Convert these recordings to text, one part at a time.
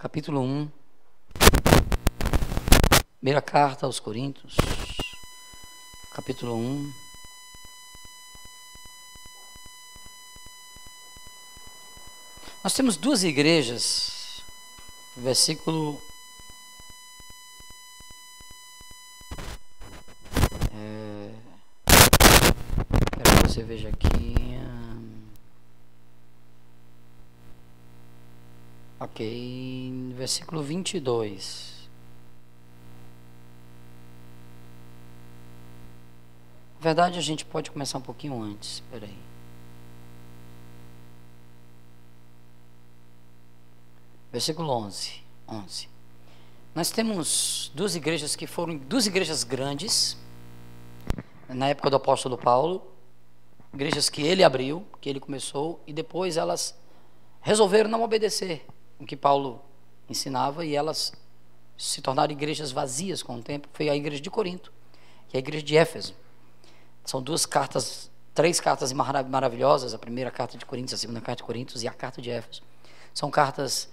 capítulo 1. Primeira carta aos Coríntios, capítulo 1. Nós temos duas igrejas, versículo. É, quero que você veja aqui. Ok, versículo 22. Na verdade, a gente pode começar um pouquinho antes. Espera aí. Versículo 11. 11. Nós temos duas igrejas que foram duas igrejas grandes na época do apóstolo Paulo, igrejas que ele abriu, que ele começou e depois elas resolveram não obedecer o que Paulo ensinava e elas se tornaram igrejas vazias com o tempo. Foi a igreja de Corinto e a igreja de Éfeso. São duas cartas, três cartas maravilhosas, a primeira carta de Coríntios, a segunda carta de Coríntios e a carta de Éfeso. São cartas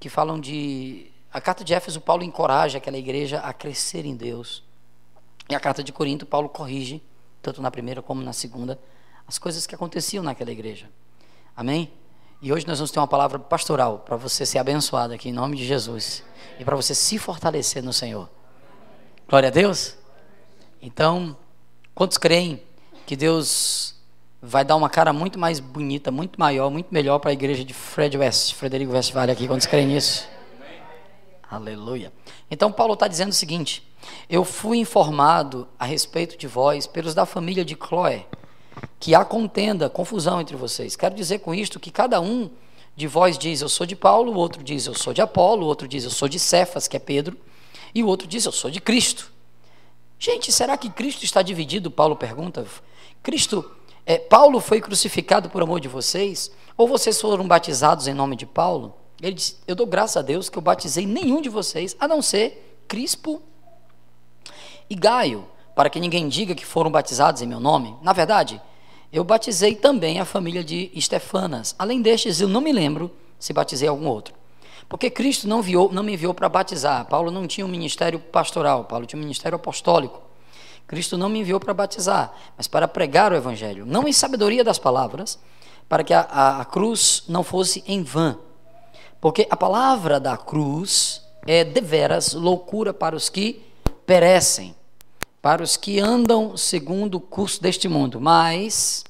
que falam de. A carta de Éfeso, Paulo encoraja aquela igreja a crescer em Deus. E a carta de Corinto, Paulo corrige, tanto na primeira como na segunda, as coisas que aconteciam naquela igreja. Amém? E hoje nós vamos ter uma palavra pastoral para você ser abençoado aqui em nome de Jesus e para você se fortalecer no Senhor. Glória a Deus. Então, quantos creem que Deus vai dar uma cara muito mais bonita, muito maior, muito melhor para a igreja de Fred West, Frederico Westphal aqui, quando creem nisso? Aleluia. Então Paulo está dizendo o seguinte: Eu fui informado a respeito de vós pelos da família de Chloé, que há contenda, confusão entre vocês. Quero dizer com isto que cada um de vós diz eu sou de Paulo, o outro diz eu sou de Apolo, o outro diz eu sou de Cefas, que é Pedro, e o outro diz eu sou de Cristo. Gente, será que Cristo está dividido? Paulo pergunta. Cristo é, Paulo foi crucificado por amor de vocês? Ou vocês foram batizados em nome de Paulo? Ele disse: Eu dou graças a Deus que eu batizei nenhum de vocês, a não ser Crispo e Gaio, para que ninguém diga que foram batizados em meu nome. Na verdade, eu batizei também a família de Estefanas. Além destes, eu não me lembro se batizei algum outro. Porque Cristo não, enviou, não me enviou para batizar. Paulo não tinha um ministério pastoral, Paulo tinha um ministério apostólico. Cristo não me enviou para batizar, mas para pregar o Evangelho, não em sabedoria das palavras, para que a, a, a cruz não fosse em vão. Porque a palavra da cruz é deveras loucura para os que perecem, para os que andam segundo o curso deste mundo, mas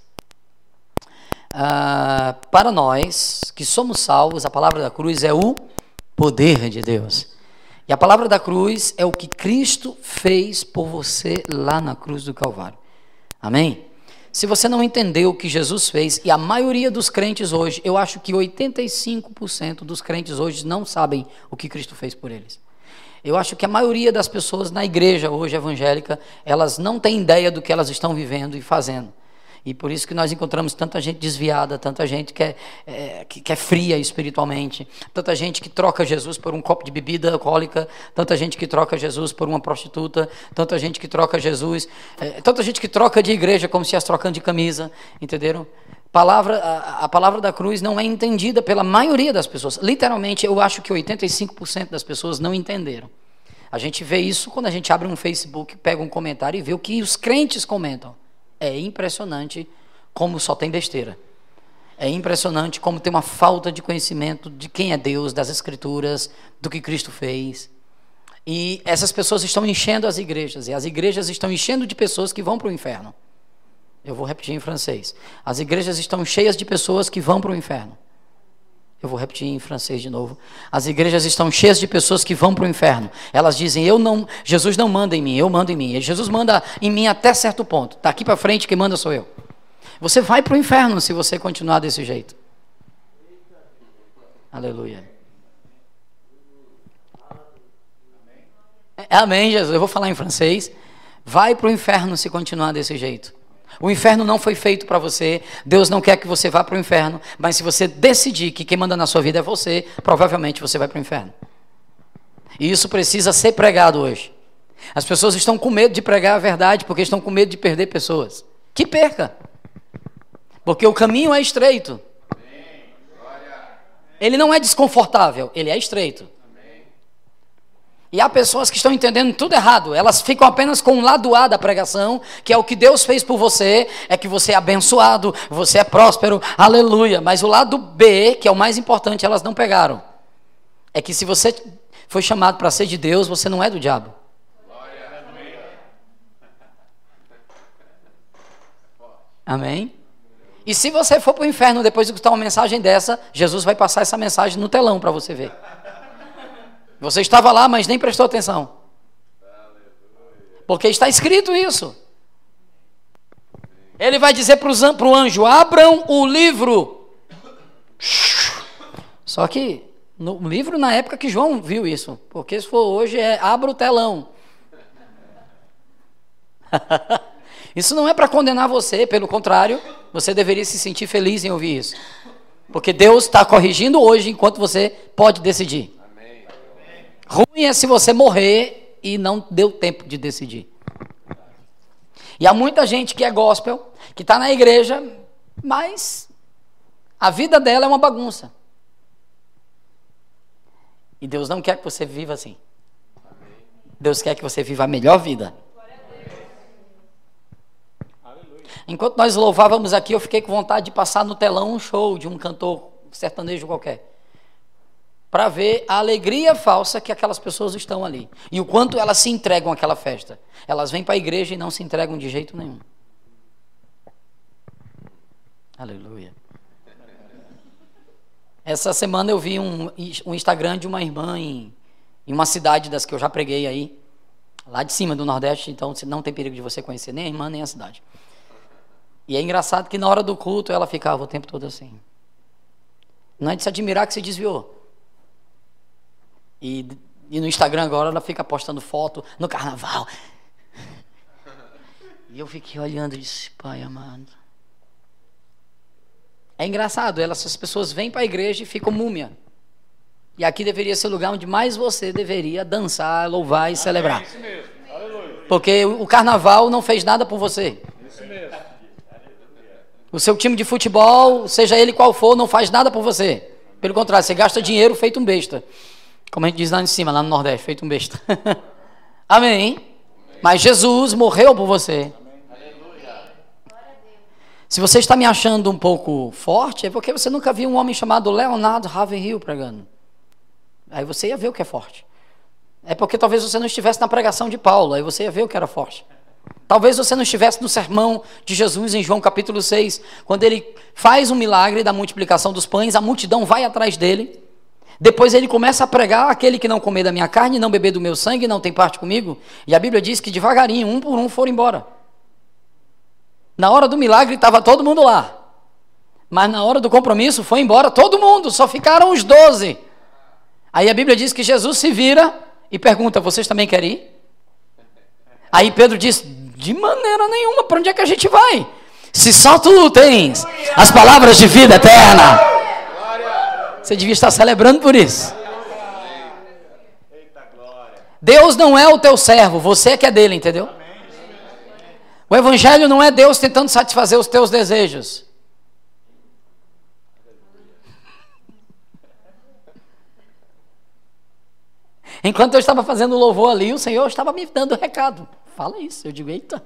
ah, para nós que somos salvos, a palavra da cruz é o poder de Deus. E a palavra da cruz é o que Cristo fez por você lá na cruz do Calvário. Amém? Se você não entendeu o que Jesus fez, e a maioria dos crentes hoje, eu acho que 85% dos crentes hoje não sabem o que Cristo fez por eles. Eu acho que a maioria das pessoas na igreja hoje evangélica, elas não têm ideia do que elas estão vivendo e fazendo. E por isso que nós encontramos tanta gente desviada, tanta gente que é, é, que, que é fria espiritualmente, tanta gente que troca Jesus por um copo de bebida alcoólica, tanta gente que troca Jesus por uma prostituta, tanta gente que troca Jesus, é, tanta gente que troca de igreja como se estivesse trocando de camisa, entenderam? Palavra, a, a palavra da cruz não é entendida pela maioria das pessoas. Literalmente, eu acho que 85% das pessoas não entenderam. A gente vê isso quando a gente abre um Facebook, pega um comentário e vê o que os crentes comentam. É impressionante como só tem besteira. É impressionante como tem uma falta de conhecimento de quem é Deus, das Escrituras, do que Cristo fez. E essas pessoas estão enchendo as igrejas, e as igrejas estão enchendo de pessoas que vão para o inferno. Eu vou repetir em francês. As igrejas estão cheias de pessoas que vão para o inferno. Eu vou repetir em francês de novo. As igrejas estão cheias de pessoas que vão para o inferno. Elas dizem: "Eu não, Jesus não manda em mim, eu mando em mim". E Jesus manda em mim até certo ponto. Daqui para frente quem manda sou eu. Você vai para o inferno se você continuar desse jeito. Aleluia. Amém, Jesus. Eu vou falar em francês. Vai para o inferno se continuar desse jeito. O inferno não foi feito para você. Deus não quer que você vá para o inferno. Mas se você decidir que quem manda na sua vida é você, provavelmente você vai para o inferno. E isso precisa ser pregado hoje. As pessoas estão com medo de pregar a verdade porque estão com medo de perder pessoas. Que perca. Porque o caminho é estreito. Ele não é desconfortável, ele é estreito. E há pessoas que estão entendendo tudo errado. Elas ficam apenas com o lado A da pregação, que é o que Deus fez por você, é que você é abençoado, você é próspero, aleluia. Mas o lado B, que é o mais importante, elas não pegaram. É que se você foi chamado para ser de Deus, você não é do diabo. Amém? E se você for para o inferno depois de escutar uma mensagem dessa, Jesus vai passar essa mensagem no telão para você ver. Você estava lá, mas nem prestou atenção. Porque está escrito isso. Ele vai dizer para o anjo: abram o livro. Só que no livro, na época que João viu isso. Porque se for hoje, é abra o telão. isso não é para condenar você, pelo contrário, você deveria se sentir feliz em ouvir isso. Porque Deus está corrigindo hoje enquanto você pode decidir. Ruim é se você morrer e não deu tempo de decidir. E há muita gente que é gospel, que está na igreja, mas a vida dela é uma bagunça. E Deus não quer que você viva assim. Deus quer que você viva a melhor vida. Enquanto nós louvávamos aqui, eu fiquei com vontade de passar no telão um show de um cantor sertanejo qualquer para ver a alegria falsa que aquelas pessoas estão ali e o quanto elas se entregam àquela festa. Elas vêm para a igreja e não se entregam de jeito nenhum. Aleluia. Essa semana eu vi um, um Instagram de uma irmã em, em uma cidade das que eu já preguei aí, lá de cima do Nordeste, então não tem perigo de você conhecer nem a irmã nem a cidade. E é engraçado que na hora do culto ela ficava o tempo todo assim. Não é de se admirar que se desviou. E, e no Instagram agora ela fica postando foto no carnaval. E eu fiquei olhando e disse, pai amado. É engraçado, elas, essas pessoas vêm para a igreja e ficam múmia. E aqui deveria ser o lugar onde mais você deveria dançar, louvar e celebrar. Porque o carnaval não fez nada por você. O seu time de futebol, seja ele qual for, não faz nada por você. Pelo contrário, você gasta dinheiro feito um besta. Como a gente diz lá em cima, lá no Nordeste, feito um besta. Amém. Mas Jesus morreu por você. Se você está me achando um pouco forte, é porque você nunca viu um homem chamado Leonardo Ravenhill pregando. Aí você ia ver o que é forte. É porque talvez você não estivesse na pregação de Paulo, aí você ia ver o que era forte. Talvez você não estivesse no sermão de Jesus em João capítulo 6, quando ele faz um milagre da multiplicação dos pães, a multidão vai atrás dele. Depois ele começa a pregar: aquele que não comer da minha carne, não beber do meu sangue, não tem parte comigo. E a Bíblia diz que devagarinho, um por um, foram embora. Na hora do milagre estava todo mundo lá. Mas na hora do compromisso foi embora todo mundo, só ficaram os doze. Aí a Bíblia diz que Jesus se vira e pergunta: Vocês também querem ir? Aí Pedro diz: De maneira nenhuma, para onde é que a gente vai? Se só tu tens as palavras de vida eterna. Você devia estar celebrando por isso. Deus não é o teu servo, você é que é dele, entendeu? O evangelho não é Deus tentando satisfazer os teus desejos. Enquanto eu estava fazendo louvor ali, o Senhor estava me dando recado. Fala isso. Eu digo, eita.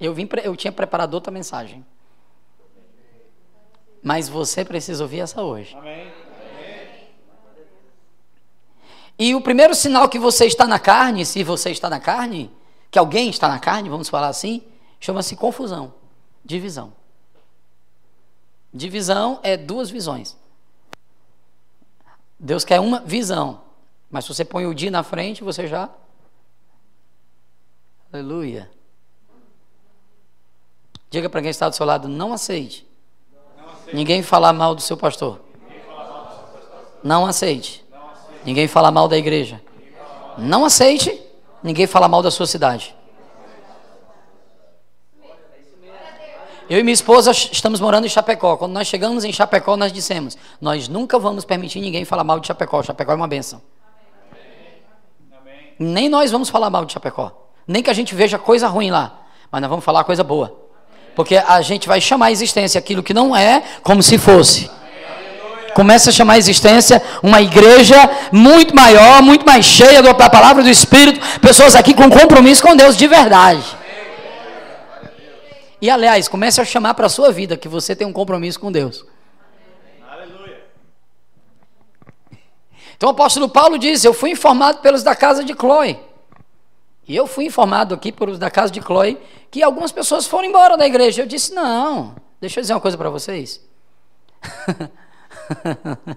Eu, vim, eu tinha preparado outra mensagem. Mas você precisa ouvir essa hoje. Amém. E o primeiro sinal que você está na carne, se você está na carne, que alguém está na carne, vamos falar assim, chama-se confusão, divisão. Divisão é duas visões. Deus quer uma visão, mas se você põe o dia na frente, você já. Aleluia. Diga para quem está do seu lado: não aceite Ninguém falar mal do seu pastor. Não aceite. Ninguém falar mal da igreja. Não aceite. Ninguém falar mal da sua cidade. Eu e minha esposa estamos morando em Chapecó. Quando nós chegamos em Chapecó, nós dissemos: Nós nunca vamos permitir ninguém falar mal de Chapecó. Chapecó é uma benção. Nem nós vamos falar mal de Chapecó. Nem que a gente veja coisa ruim lá. Mas nós vamos falar coisa boa. Porque a gente vai chamar a existência aquilo que não é, como se fosse. comece a chamar a existência uma igreja muito maior, muito mais cheia da palavra do Espírito, pessoas aqui com compromisso com Deus de verdade. E aliás, comece a chamar para a sua vida que você tem um compromisso com Deus. Então o apóstolo Paulo diz: Eu fui informado pelos da casa de Chloe. E eu fui informado aqui pelos da casa de Chloe que algumas pessoas foram embora da igreja. Eu disse: Não, deixa eu dizer uma coisa para vocês.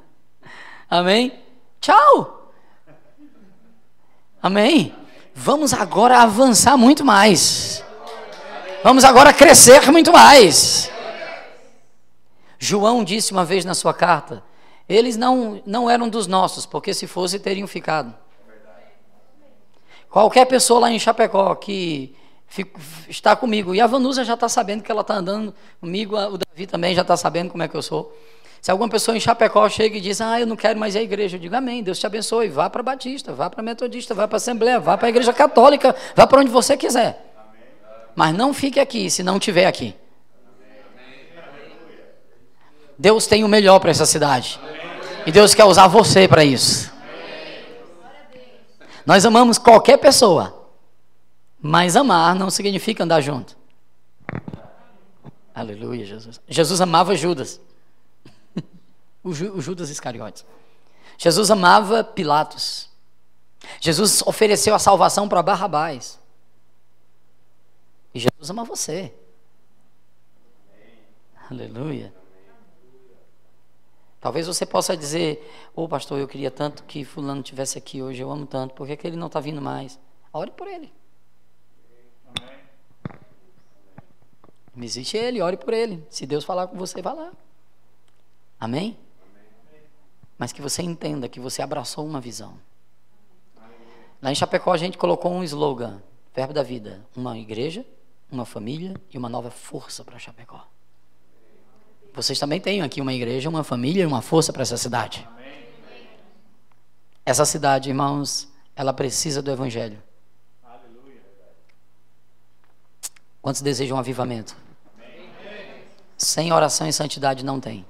Amém? Tchau. Amém? Vamos agora avançar muito mais. Vamos agora crescer muito mais. João disse uma vez na sua carta: eles não, não eram dos nossos, porque se fosse teriam ficado. Qualquer pessoa lá em Chapecó que fico, está comigo, e a Vanusa já está sabendo que ela está andando comigo, o Davi também já está sabendo como é que eu sou. Se alguma pessoa em Chapecó chega e diz, ah, eu não quero mais ir à igreja, eu digo, amém, Deus te abençoe, vá para Batista, vá para Metodista, vá para Assembleia, vá para a igreja católica, vá para onde você quiser. Mas não fique aqui se não estiver aqui. Deus tem o melhor para essa cidade. E Deus quer usar você para isso. Nós amamos qualquer pessoa, mas amar não significa andar junto. Aleluia, Jesus. Jesus amava Judas, o, Ju, o Judas Iscariotes. Jesus amava Pilatos. Jesus ofereceu a salvação para Barrabás. E Jesus ama você. Aleluia. Talvez você possa dizer, ô oh, pastor, eu queria tanto que fulano tivesse aqui hoje, eu amo tanto, por que, que ele não está vindo mais? Ore por ele. Visite ele, ore por ele. Se Deus falar com você, vá lá. Amém? Mas que você entenda que você abraçou uma visão. Lá em Chapecó a gente colocou um slogan, verbo da vida, uma igreja, uma família e uma nova força para Chapecó. Vocês também têm aqui uma igreja, uma família uma força para essa cidade. Essa cidade, irmãos, ela precisa do Evangelho. Quantos desejam um avivamento? Sem oração e santidade não tem.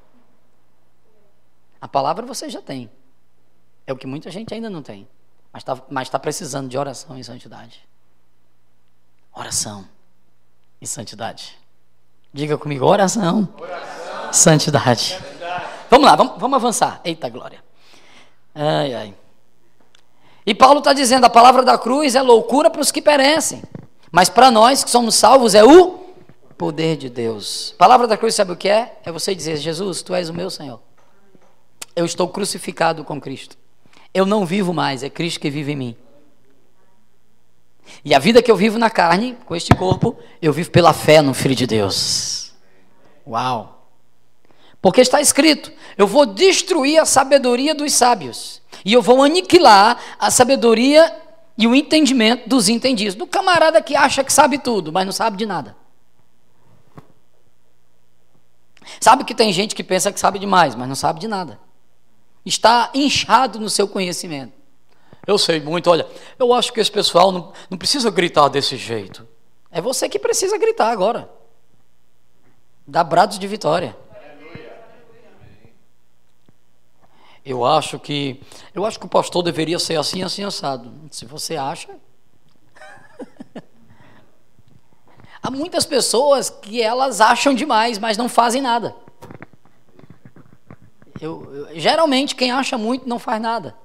A palavra você já tem. É o que muita gente ainda não tem. Mas está tá precisando de oração e santidade. Oração e santidade. Diga comigo, oração. oração santidade. Vamos lá, vamos, vamos avançar. Eita glória. Ai, ai. E Paulo está dizendo: a palavra da cruz é loucura para os que perecem, mas para nós que somos salvos é o poder de Deus. A palavra da cruz, sabe o que é? É você dizer: Jesus, tu és o meu Senhor. Eu estou crucificado com Cristo. Eu não vivo mais, é Cristo que vive em mim. E a vida que eu vivo na carne, com este corpo, eu vivo pela fé no Filho de Deus. Uau! Porque está escrito: eu vou destruir a sabedoria dos sábios, e eu vou aniquilar a sabedoria e o entendimento dos entendidos. Do camarada que acha que sabe tudo, mas não sabe de nada. Sabe que tem gente que pensa que sabe demais, mas não sabe de nada. Está inchado no seu conhecimento. Eu sei muito, olha, eu acho que esse pessoal não, não precisa gritar desse jeito. É você que precisa gritar agora. Dá brados de vitória. Eu acho que eu acho que o pastor deveria ser assim, assim assado. Se você acha, há muitas pessoas que elas acham demais, mas não fazem nada. Eu, eu, geralmente quem acha muito não faz nada.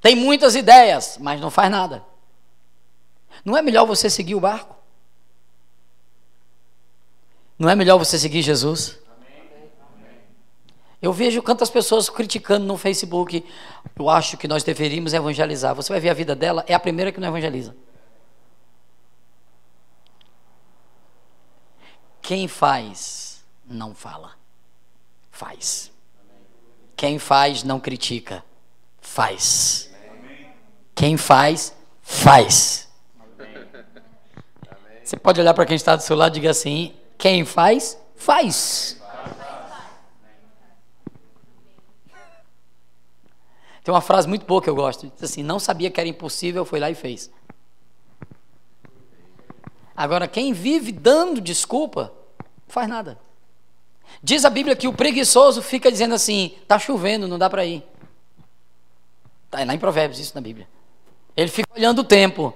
Tem muitas ideias, mas não faz nada. Não é melhor você seguir o barco? Não é melhor você seguir Jesus? Eu vejo quantas pessoas criticando no Facebook. Eu acho que nós deveríamos evangelizar. Você vai ver a vida dela, é a primeira que não evangeliza. Quem faz, não fala. Faz. Quem faz, não critica. Faz. Quem faz, faz. Você pode olhar para quem está do seu lado e diga assim: quem faz, faz. Tem uma frase muito boa que eu gosto. Diz assim: não sabia que era impossível, foi lá e fez. Agora, quem vive dando desculpa, não faz nada. Diz a Bíblia que o preguiçoso fica dizendo assim: está chovendo, não dá para ir. Está lá em Provérbios isso na Bíblia. Ele fica olhando o tempo.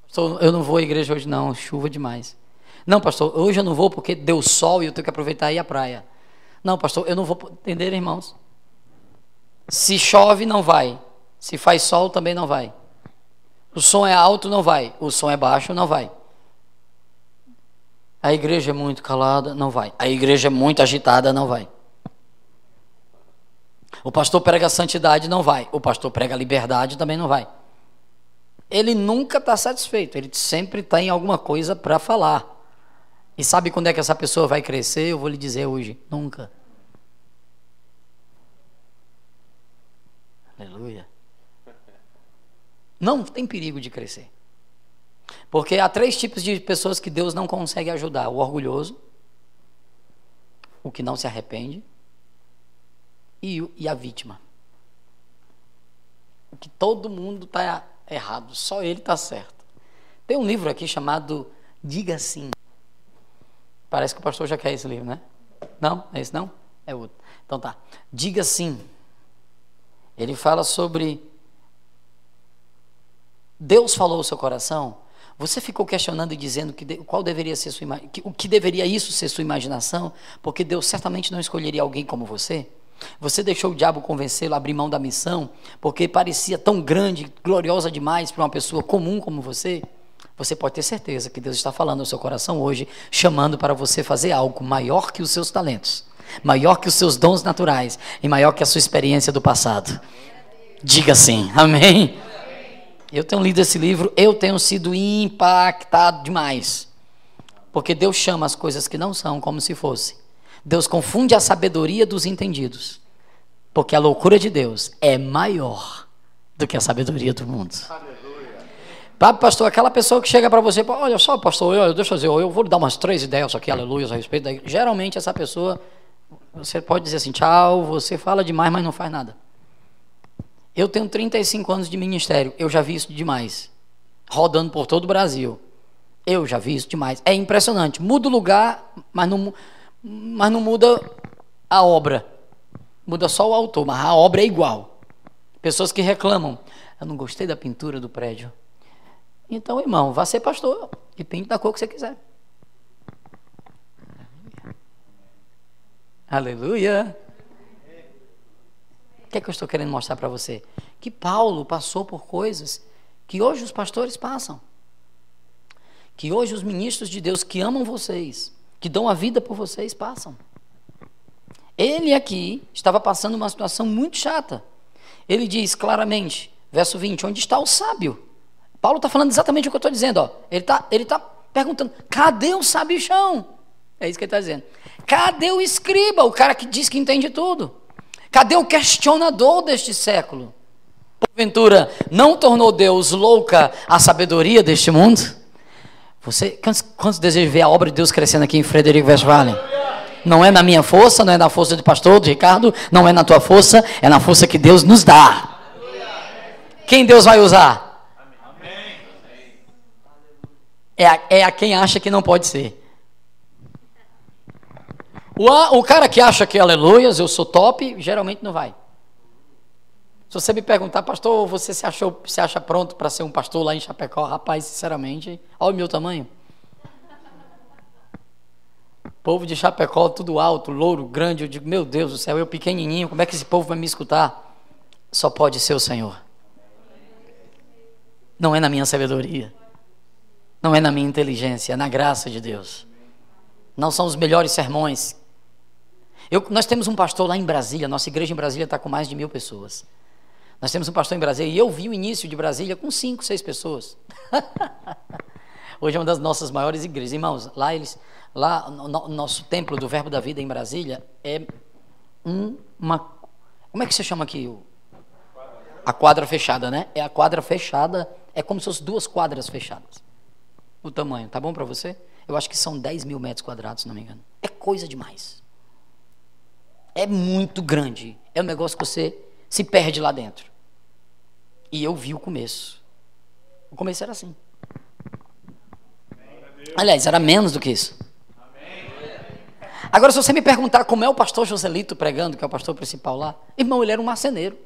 Pastor, eu não vou à igreja hoje, não, chuva demais. Não, pastor, hoje eu não vou porque deu sol e eu tenho que aproveitar aí a praia. Não, pastor, eu não vou. Entender, irmãos? Se chove, não vai. Se faz sol, também não vai. O som é alto, não vai. O som é baixo, não vai. A igreja é muito calada, não vai. A igreja é muito agitada, não vai. O pastor prega santidade, não vai. O pastor prega liberdade, também não vai. Ele nunca está satisfeito, ele sempre tem alguma coisa para falar. E sabe quando é que essa pessoa vai crescer? Eu vou lhe dizer hoje: nunca. Aleluia. Não tem perigo de crescer. Porque há três tipos de pessoas que Deus não consegue ajudar: o orgulhoso, o que não se arrepende e, e a vítima. Que todo mundo está errado, só ele está certo. Tem um livro aqui chamado Diga Sim. Parece que o pastor já quer esse livro, né? Não? É esse não? É outro. Então tá. Diga Sim. Ele fala sobre Deus falou o seu coração, você ficou questionando e dizendo que qual deveria ser sua que, o que deveria isso ser sua imaginação, porque Deus certamente não escolheria alguém como você? Você deixou o diabo convencê-lo a abrir mão da missão, porque parecia tão grande, gloriosa demais para uma pessoa comum como você? Você pode ter certeza que Deus está falando no seu coração hoje, chamando para você fazer algo maior que os seus talentos, maior que os seus dons naturais e maior que a sua experiência do passado. Diga sim, amém. Eu tenho lido esse livro, eu tenho sido impactado demais. Porque Deus chama as coisas que não são como se fosse. Deus confunde a sabedoria dos entendidos. Porque a loucura de Deus é maior do que a sabedoria do mundo. Sabe, pastor, aquela pessoa que chega para você, olha só, pastor, eu, deixa eu dizer, eu vou lhe dar umas três ideias aqui, aleluia, a respeito. Da... Geralmente essa pessoa, você pode dizer assim, tchau, você fala demais, mas não faz nada. Eu tenho 35 anos de ministério, eu já vi isso demais. Rodando por todo o Brasil. Eu já vi isso demais. É impressionante. Muda o lugar, mas não, mas não muda a obra. Muda só o autor, mas a obra é igual. Pessoas que reclamam. Eu não gostei da pintura do prédio. Então, irmão, vá ser pastor e pinte da cor que você quiser. Aleluia que é que eu estou querendo mostrar para você? Que Paulo passou por coisas que hoje os pastores passam. Que hoje os ministros de Deus que amam vocês, que dão a vida por vocês, passam. Ele aqui estava passando uma situação muito chata. Ele diz claramente, verso 20: onde está o sábio? Paulo está falando exatamente o que eu estou dizendo. Ó. Ele está ele tá perguntando: cadê o sabichão? É isso que ele está dizendo. Cadê o escriba, o cara que diz que entende tudo? Cadê o questionador deste século? Porventura, não tornou Deus louca a sabedoria deste mundo? Você, quantos, quantos desejam ver a obra de Deus crescendo aqui em Frederico Westphalen? Não é na minha força, não é na força do pastor, do Ricardo, não é na tua força, é na força que Deus nos dá. Quem Deus vai usar? É a, é a quem acha que não pode ser. O, o cara que acha que aleluias, eu sou top, geralmente não vai. Se você me perguntar, pastor, você se, achou, se acha pronto para ser um pastor lá em Chapecó? Rapaz, sinceramente, olha o meu tamanho. Povo de Chapecó, tudo alto, louro, grande. Eu digo, meu Deus do céu, eu pequenininho, como é que esse povo vai me escutar? Só pode ser o Senhor. Não é na minha sabedoria. Não é na minha inteligência, é na graça de Deus. Não são os melhores sermões eu, nós temos um pastor lá em Brasília, nossa igreja em Brasília está com mais de mil pessoas. Nós temos um pastor em Brasília e eu vi o início de Brasília com cinco, seis pessoas. Hoje é uma das nossas maiores igrejas. Irmãos, lá eles, lá no, nosso templo do Verbo da Vida em Brasília é um, uma. Como é que você chama aqui? A quadra fechada, né? É a quadra fechada, é como se fossem duas quadras fechadas. O tamanho, tá bom para você? Eu acho que são 10 mil metros quadrados, se não me engano. É coisa demais é muito grande. É um negócio que você se perde lá dentro. E eu vi o começo. O começo era assim. Aliás, era menos do que isso. Agora, se você me perguntar como é o pastor Joselito pregando, que é o pastor principal lá, irmão, ele era um marceneiro.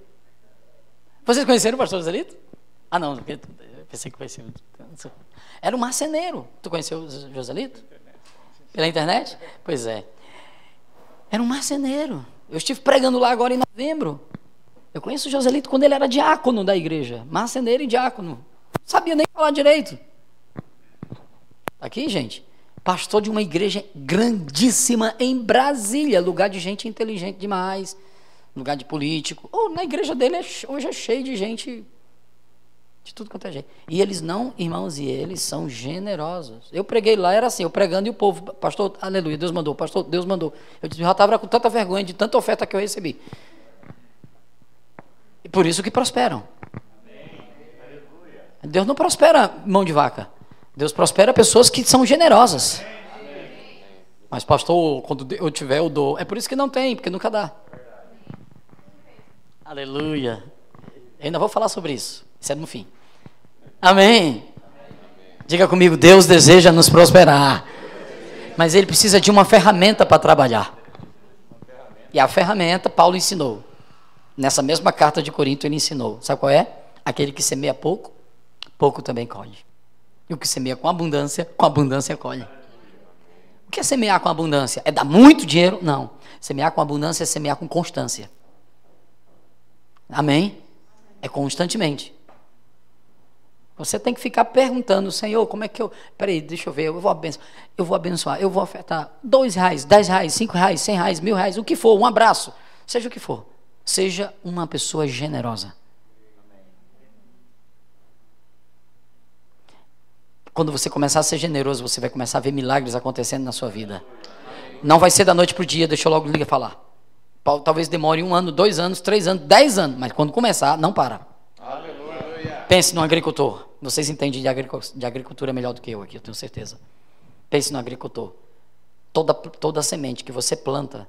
Vocês conheceram o pastor Joselito? Ah, não, pensei que conhecia. Era um marceneiro. Tu conheceu o Joselito? Pela internet? Pois é. Era um marceneiro. Eu estive pregando lá agora em novembro. Eu conheço o Joselito quando ele era diácono da igreja. Marceneiro e diácono. Não sabia nem falar direito. Tá aqui, gente. Pastor de uma igreja grandíssima em Brasília. Lugar de gente inteligente demais. Lugar de político. Ou na igreja dele é hoje é cheio de gente de tudo quanto é jeito. E eles não, irmãos, e eles são generosos. Eu preguei lá, era assim, eu pregando e o povo, pastor, aleluia, Deus mandou, pastor, Deus mandou. Eu disse, eu já estava com tanta vergonha de tanta oferta que eu recebi. E por isso que prosperam. Deus não prospera mão de vaca. Deus prospera pessoas que são generosas. Mas, pastor, quando eu tiver, eu dou. É por isso que não tem, porque nunca dá. Aleluia. Eu ainda vou falar sobre isso. Isso é no fim. Amém. Diga comigo, Deus deseja nos prosperar. Mas ele precisa de uma ferramenta para trabalhar. E a ferramenta Paulo ensinou. Nessa mesma carta de Corinto ele ensinou. Sabe qual é? Aquele que semeia pouco, pouco também colhe. E o que semeia com abundância, com abundância colhe. O que é semear com abundância? É dar muito dinheiro? Não. Semear com abundância é semear com constância. Amém? É constantemente. Você tem que ficar perguntando, Senhor, como é que eu. Peraí, deixa eu ver, eu vou abençoar, eu vou abençoar, eu vou ofertar dois reais, dez reais, cinco reais, cem reais, mil reais, o que for, um abraço, seja o que for. Seja uma pessoa generosa. Quando você começar a ser generoso, você vai começar a ver milagres acontecendo na sua vida. Não vai ser da noite para o dia, deixa eu logo ligar falar. Talvez demore um ano, dois anos, três anos, dez anos, mas quando começar, não para. Pense no agricultor. Vocês entendem de agricultura melhor do que eu aqui, eu tenho certeza. Pense no agricultor. Toda, toda semente que você planta,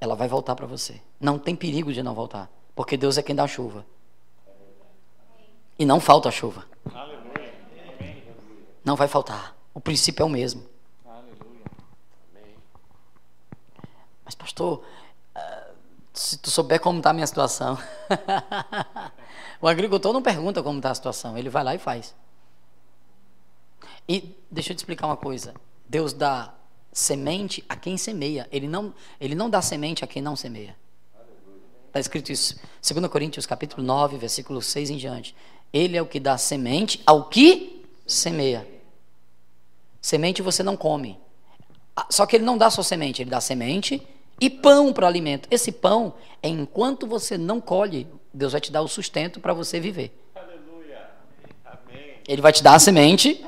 ela vai voltar para você. Não tem perigo de não voltar, porque Deus é quem dá a chuva. E não falta chuva. Não vai faltar. O princípio é o mesmo. Mas, pastor, ah, se tu souber como está a minha situação. O agricultor não pergunta como está a situação, ele vai lá e faz. E deixa eu te explicar uma coisa. Deus dá semente a quem semeia. Ele não, ele não dá semente a quem não semeia. Está escrito isso. 2 Coríntios capítulo 9, versículo 6 em diante. Ele é o que dá semente ao que semeia. Semente você não come. Ah, só que ele não dá só semente, ele dá semente e pão para alimento. Esse pão é enquanto você não colhe Deus vai te dar o sustento para você viver. Aleluia. Amém. Ele vai te dar a semente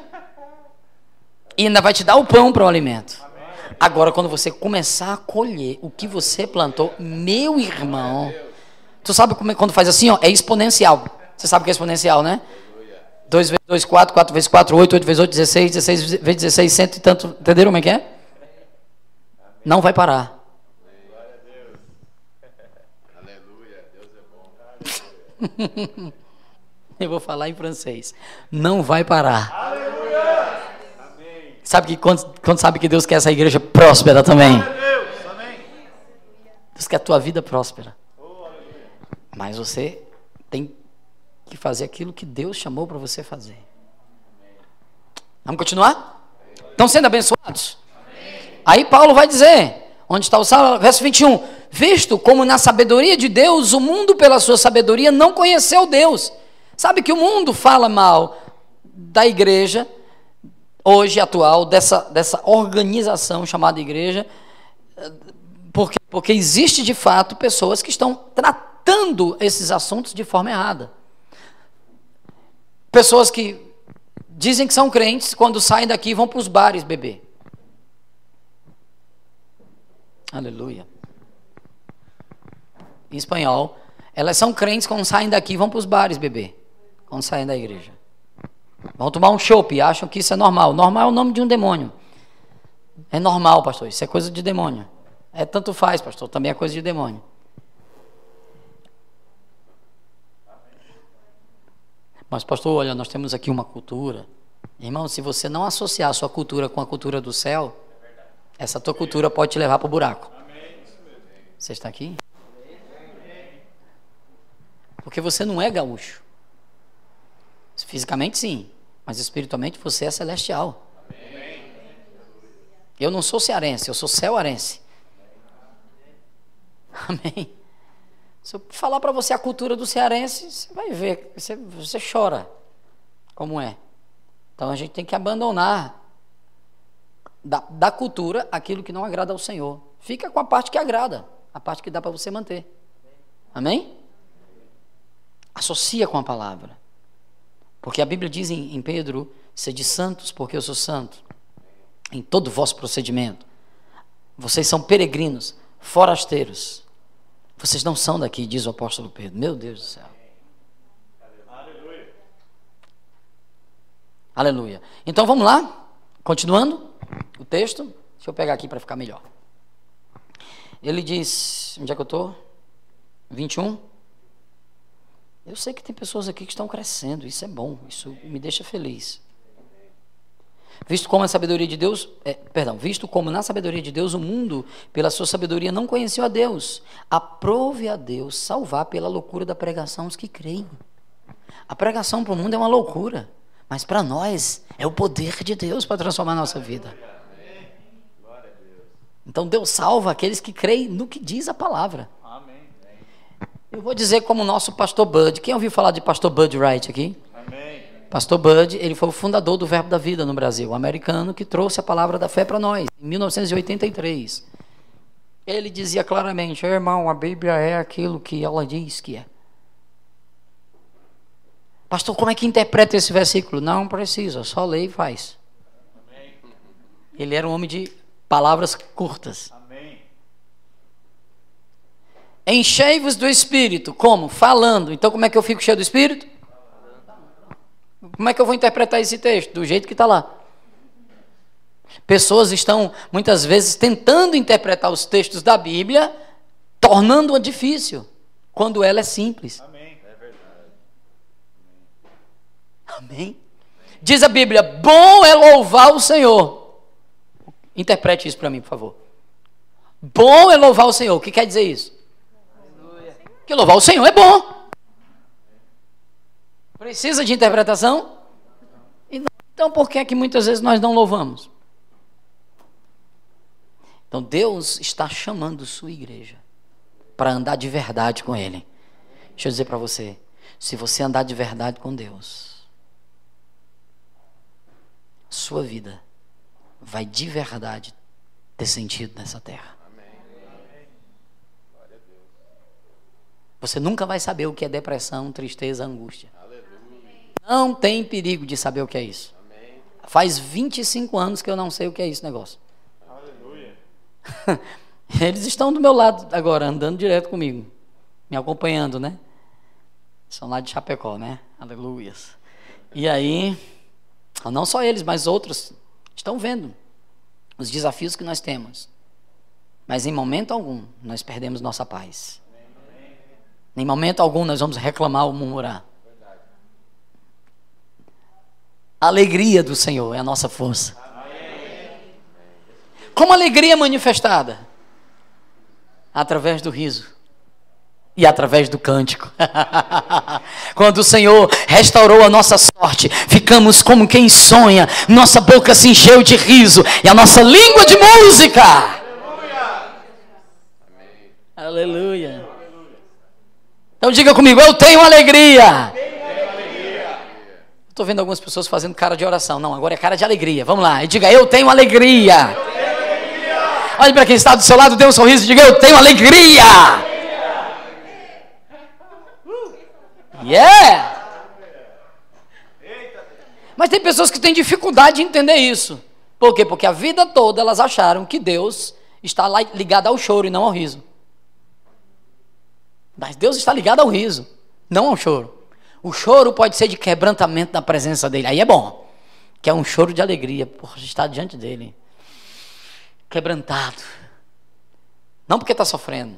e ainda vai te dar o pão para o alimento. Amém. Agora, quando você começar a colher o que você plantou, meu irmão, tu sabe como é, quando faz assim, ó, é exponencial. Você sabe o que é exponencial, né? 2 vezes 2, 4, 4 vezes 4, 8, 8 vezes 8, 16, 16 vezes 16, cento e tanto. Entenderam como é que é? Não vai parar. Eu vou falar em francês. Não vai parar. Aleluia! Sabe que quando, quando, sabe que Deus quer essa igreja próspera também? Deus quer a tua vida próspera. Mas você tem que fazer aquilo que Deus chamou para você fazer. Vamos continuar? Estão sendo abençoados? Aí Paulo vai dizer, onde está o salmo, verso 21 visto como na sabedoria de Deus, o mundo, pela sua sabedoria, não conheceu Deus. Sabe que o mundo fala mal da igreja, hoje atual, dessa, dessa organização chamada igreja, porque, porque existe de fato pessoas que estão tratando esses assuntos de forma errada. Pessoas que dizem que são crentes, quando saem daqui vão para os bares beber. Aleluia em espanhol, elas são crentes quando saem daqui vão para os bares beber, quando saem da igreja. Vão tomar um chopp, acham que isso é normal. Normal é o nome de um demônio. É normal, pastor, isso é coisa de demônio. É tanto faz, pastor, também é coisa de demônio. Mas, pastor, olha, nós temos aqui uma cultura. Irmão, se você não associar a sua cultura com a cultura do céu, Essa tua cultura pode te levar para o buraco. Você está aqui? Porque você não é gaúcho. Fisicamente, sim. Mas espiritualmente, você é celestial. Eu não sou cearense, eu sou cearense. Amém. Se eu falar para você a cultura do cearense, você vai ver, você, você chora como é. Então a gente tem que abandonar da, da cultura aquilo que não agrada ao Senhor. Fica com a parte que agrada, a parte que dá para você manter. Amém? Associa com a palavra. Porque a Bíblia diz em, em Pedro: sede santos, porque eu sou santo. Em todo o vosso procedimento. Vocês são peregrinos, forasteiros. Vocês não são daqui, diz o apóstolo Pedro. Meu Deus do céu. Aleluia. Aleluia. Então vamos lá, continuando o texto. Deixa eu pegar aqui para ficar melhor. Ele diz: onde é que eu estou? 21. Eu sei que tem pessoas aqui que estão crescendo, isso é bom, isso me deixa feliz. Visto como a sabedoria de Deus, é, perdão, visto como na sabedoria de Deus o mundo, pela sua sabedoria, não conheceu a Deus. Aprove a Deus salvar pela loucura da pregação os que creem. A pregação para o mundo é uma loucura, mas para nós é o poder de Deus para transformar a nossa vida. Então Deus salva aqueles que creem no que diz a palavra. Eu vou dizer como o nosso pastor Bud. Quem ouviu falar de pastor Bud Wright aqui? Pastor Bud, ele foi o fundador do Verbo da Vida no Brasil, o americano que trouxe a palavra da fé para nós, em 1983. Ele dizia claramente: irmão, a Bíblia é aquilo que ela diz que é. Pastor, como é que interpreta esse versículo? Não precisa, só lê e faz. Ele era um homem de palavras curtas. Enchei-vos do Espírito. Como? Falando. Então, como é que eu fico cheio do Espírito? Como é que eu vou interpretar esse texto? Do jeito que está lá. Pessoas estão, muitas vezes, tentando interpretar os textos da Bíblia, tornando-a difícil, quando ela é simples. Amém. É verdade. Amém. Diz a Bíblia: bom é louvar o Senhor. Interprete isso para mim, por favor. Bom é louvar o Senhor. O que quer dizer isso? Aleluia. Que louvar o Senhor é bom. Precisa de interpretação? Então por que é que muitas vezes nós não louvamos? Então Deus está chamando sua igreja para andar de verdade com Ele. Deixa eu dizer para você: se você andar de verdade com Deus, sua vida vai de verdade ter sentido nessa terra. Você nunca vai saber o que é depressão, tristeza, angústia. Não tem perigo de saber o que é isso. Amém. Faz 25 anos que eu não sei o que é esse negócio. Aleluia. Eles estão do meu lado agora, andando direto comigo, me acompanhando, né? São lá de Chapecó, né? Aleluia. E aí, não só eles, mas outros estão vendo os desafios que nós temos. Mas em momento algum nós perdemos nossa paz. Em momento algum nós vamos reclamar ou murmurar. A alegria do Senhor é a nossa força. Como alegria manifestada? Através do riso e através do cântico. Quando o Senhor restaurou a nossa sorte, ficamos como quem sonha, nossa boca se encheu de riso e a nossa língua de música. Aleluia. Aleluia. Então diga comigo, eu tenho alegria. Estou vendo algumas pessoas fazendo cara de oração. Não, agora é cara de alegria. Vamos lá. E diga, eu tenho alegria. Eu tenho alegria. Olhe para quem está do seu lado, dê um sorriso e diga, eu tenho alegria. Yeah! Mas tem pessoas que têm dificuldade de entender isso. Por quê? Porque a vida toda elas acharam que Deus está ligado ao choro e não ao riso. Mas Deus está ligado ao riso, não ao choro. O choro pode ser de quebrantamento na presença dele. Aí é bom. Que é um choro de alegria por estar diante dele. Quebrantado. Não porque está sofrendo.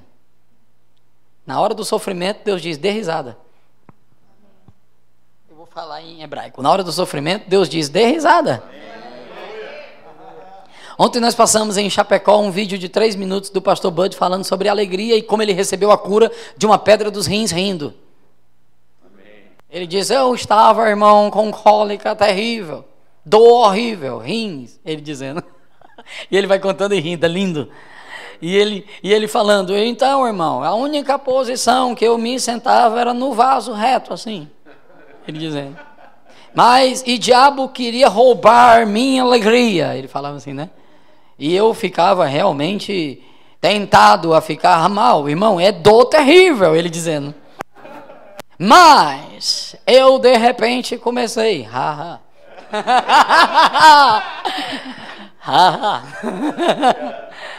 Na hora do sofrimento, Deus diz: dê risada. Falar em hebraico. Na hora do sofrimento, Deus diz: dê risada. Ontem nós passamos em Chapecó um vídeo de três minutos do pastor Bud falando sobre alegria e como ele recebeu a cura de uma pedra dos rins rindo. Ele diz: Eu estava, irmão, com cólica terrível, dor horrível, rins. Ele dizendo. e ele vai contando e rindo, é lindo. E ele, e ele falando: Então, irmão, a única posição que eu me sentava era no vaso reto, assim. Ele dizendo. Mas, e diabo queria roubar minha alegria. Ele falava assim, né? E eu ficava realmente tentado a ficar mal. Irmão, é dor terrível, ele dizendo. Mas eu de repente comecei, haha.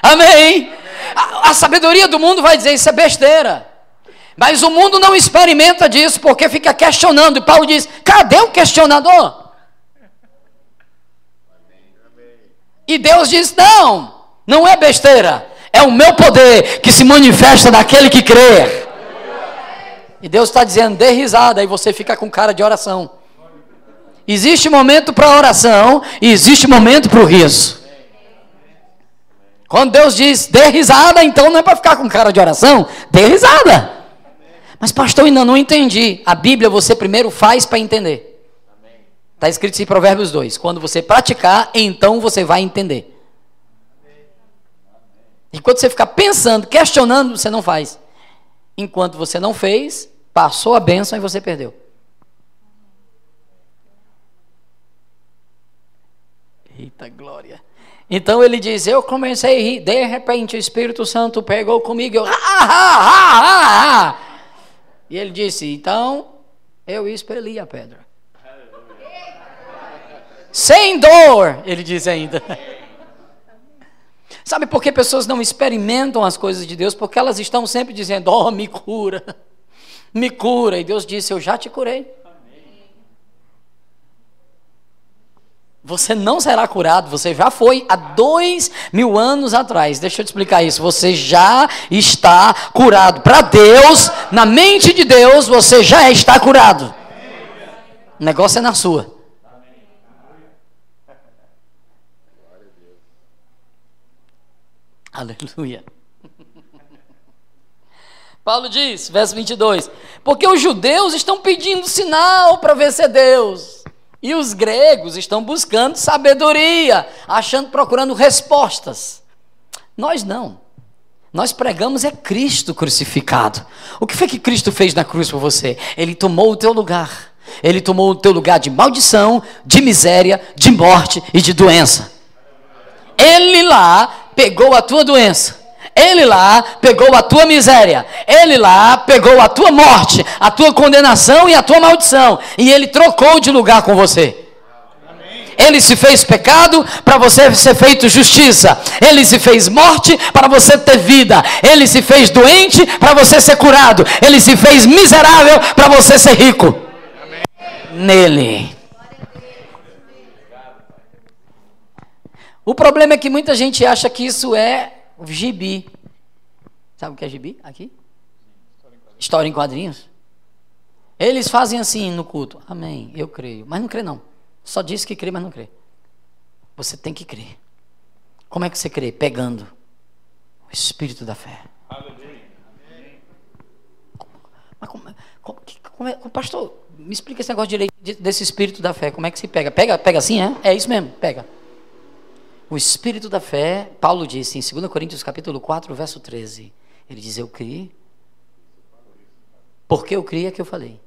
Amém. A, a sabedoria do mundo vai dizer isso é besteira. Mas o mundo não experimenta disso porque fica questionando. E Paulo diz: cadê o questionador? E Deus diz: não, não é besteira. É o meu poder que se manifesta naquele que crê. E Deus está dizendo, dê risada, e você fica com cara de oração. Existe momento para oração e existe momento para o riso. Quando Deus diz, dê risada, então não é para ficar com cara de oração, dê risada. Mas, pastor, ainda não entendi. A Bíblia você primeiro faz para entender. Está escrito em Provérbios 2: quando você praticar, então você vai entender. Enquanto você ficar pensando, questionando, você não faz. Enquanto você não fez, passou a bênção e você perdeu. Eita glória. Então ele diz: Eu comecei a rir, de repente o Espírito Santo pegou comigo. Eu, e ele disse: Então eu expeli a pedra. Sem dor, ele diz ainda. Sabe por que pessoas não experimentam as coisas de Deus? Porque elas estão sempre dizendo: Oh, me cura, me cura. E Deus disse: Eu já te curei. Você não será curado, você já foi há dois mil anos atrás. Deixa eu te explicar isso. Você já está curado. Para Deus, na mente de Deus, você já está curado. O negócio é na sua. Aleluia. Paulo diz, verso 22, porque os judeus estão pedindo sinal para ver se é Deus, e os gregos estão buscando sabedoria, achando, procurando respostas. Nós não. Nós pregamos é Cristo crucificado. O que foi que Cristo fez na cruz por você? Ele tomou o teu lugar. Ele tomou o teu lugar de maldição, de miséria, de morte e de doença. Ele lá pegou a tua doença. Ele lá pegou a tua miséria. Ele lá pegou a tua morte, a tua condenação e a tua maldição. E ele trocou de lugar com você. Ele se fez pecado para você ser feito justiça. Ele se fez morte para você ter vida. Ele se fez doente para você ser curado. Ele se fez miserável para você ser rico. Amém. Nele. O problema é que muita gente acha que isso é gibi. Sabe o que é gibi aqui? História em quadrinhos. Eles fazem assim no culto. Amém, eu creio. Mas não crê não. Só diz que crê, mas não crê. Você tem que crer. Como é que você crê? Pegando o espírito da fé. Mas como, como, como é, pastor, me explica esse negócio direito desse espírito da fé. Como é que se pega? Pega, pega assim, é? É isso mesmo, pega. O espírito da fé, Paulo disse em 2 Coríntios capítulo 4, verso 13. Ele diz: Eu criei. Porque eu criei é que eu falei.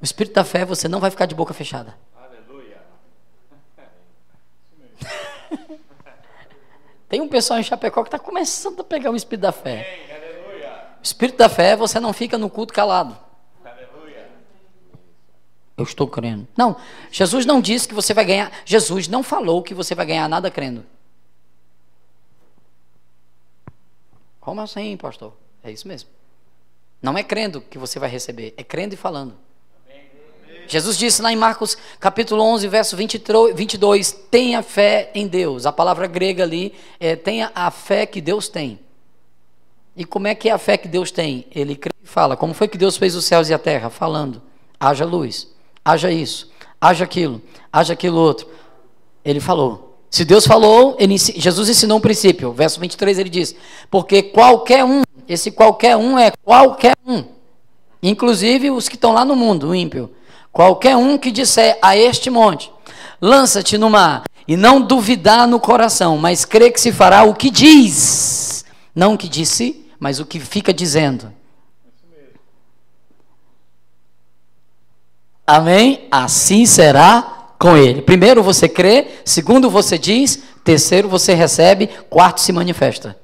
O espírito da fé, você não vai ficar de boca fechada. Aleluia. Tem um pessoal em Chapecó que está começando a pegar o espírito da fé. O espírito da fé, você não fica no culto calado. Eu estou crendo. Não, Jesus não disse que você vai ganhar. Jesus não falou que você vai ganhar nada crendo. Como assim, pastor? É isso mesmo. Não é crendo que você vai receber, é crendo e falando. Jesus disse lá em Marcos capítulo 11, verso 22, tenha fé em Deus. A palavra grega ali é tenha a fé que Deus tem. E como é que é a fé que Deus tem? Ele crê e fala. Como foi que Deus fez os céus e a terra? Falando. Haja luz haja isso, haja aquilo, haja aquilo outro. Ele falou. Se Deus falou, ele, Jesus ensinou um princípio. Verso 23 ele diz: Porque qualquer um, esse qualquer um é qualquer um, inclusive os que estão lá no mundo, o ímpio. Qualquer um que disser a este monte: Lança-te no mar, e não duvidar no coração, mas crer que se fará o que diz, não o que disse, mas o que fica dizendo. Amém? Assim será com ele. Primeiro você crê, segundo você diz, terceiro você recebe, quarto se manifesta.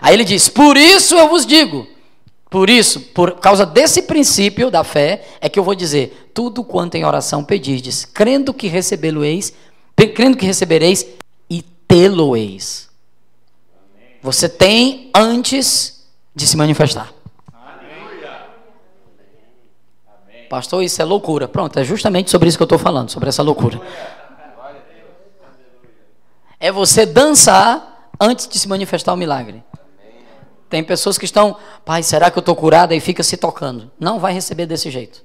Aí ele diz: Por isso eu vos digo. Por isso, por causa desse princípio da fé, é que eu vou dizer: tudo quanto em oração pedirdes, crendo que recebê-lo-eis, crendo que recebereis e tê-lo-eis. Você tem antes de se manifestar. Pastor, isso é loucura. Pronto, é justamente sobre isso que eu estou falando, sobre essa loucura. É você dançar antes de se manifestar o milagre. Tem pessoas que estão, pai, será que eu estou curada? E fica se tocando. Não vai receber desse jeito.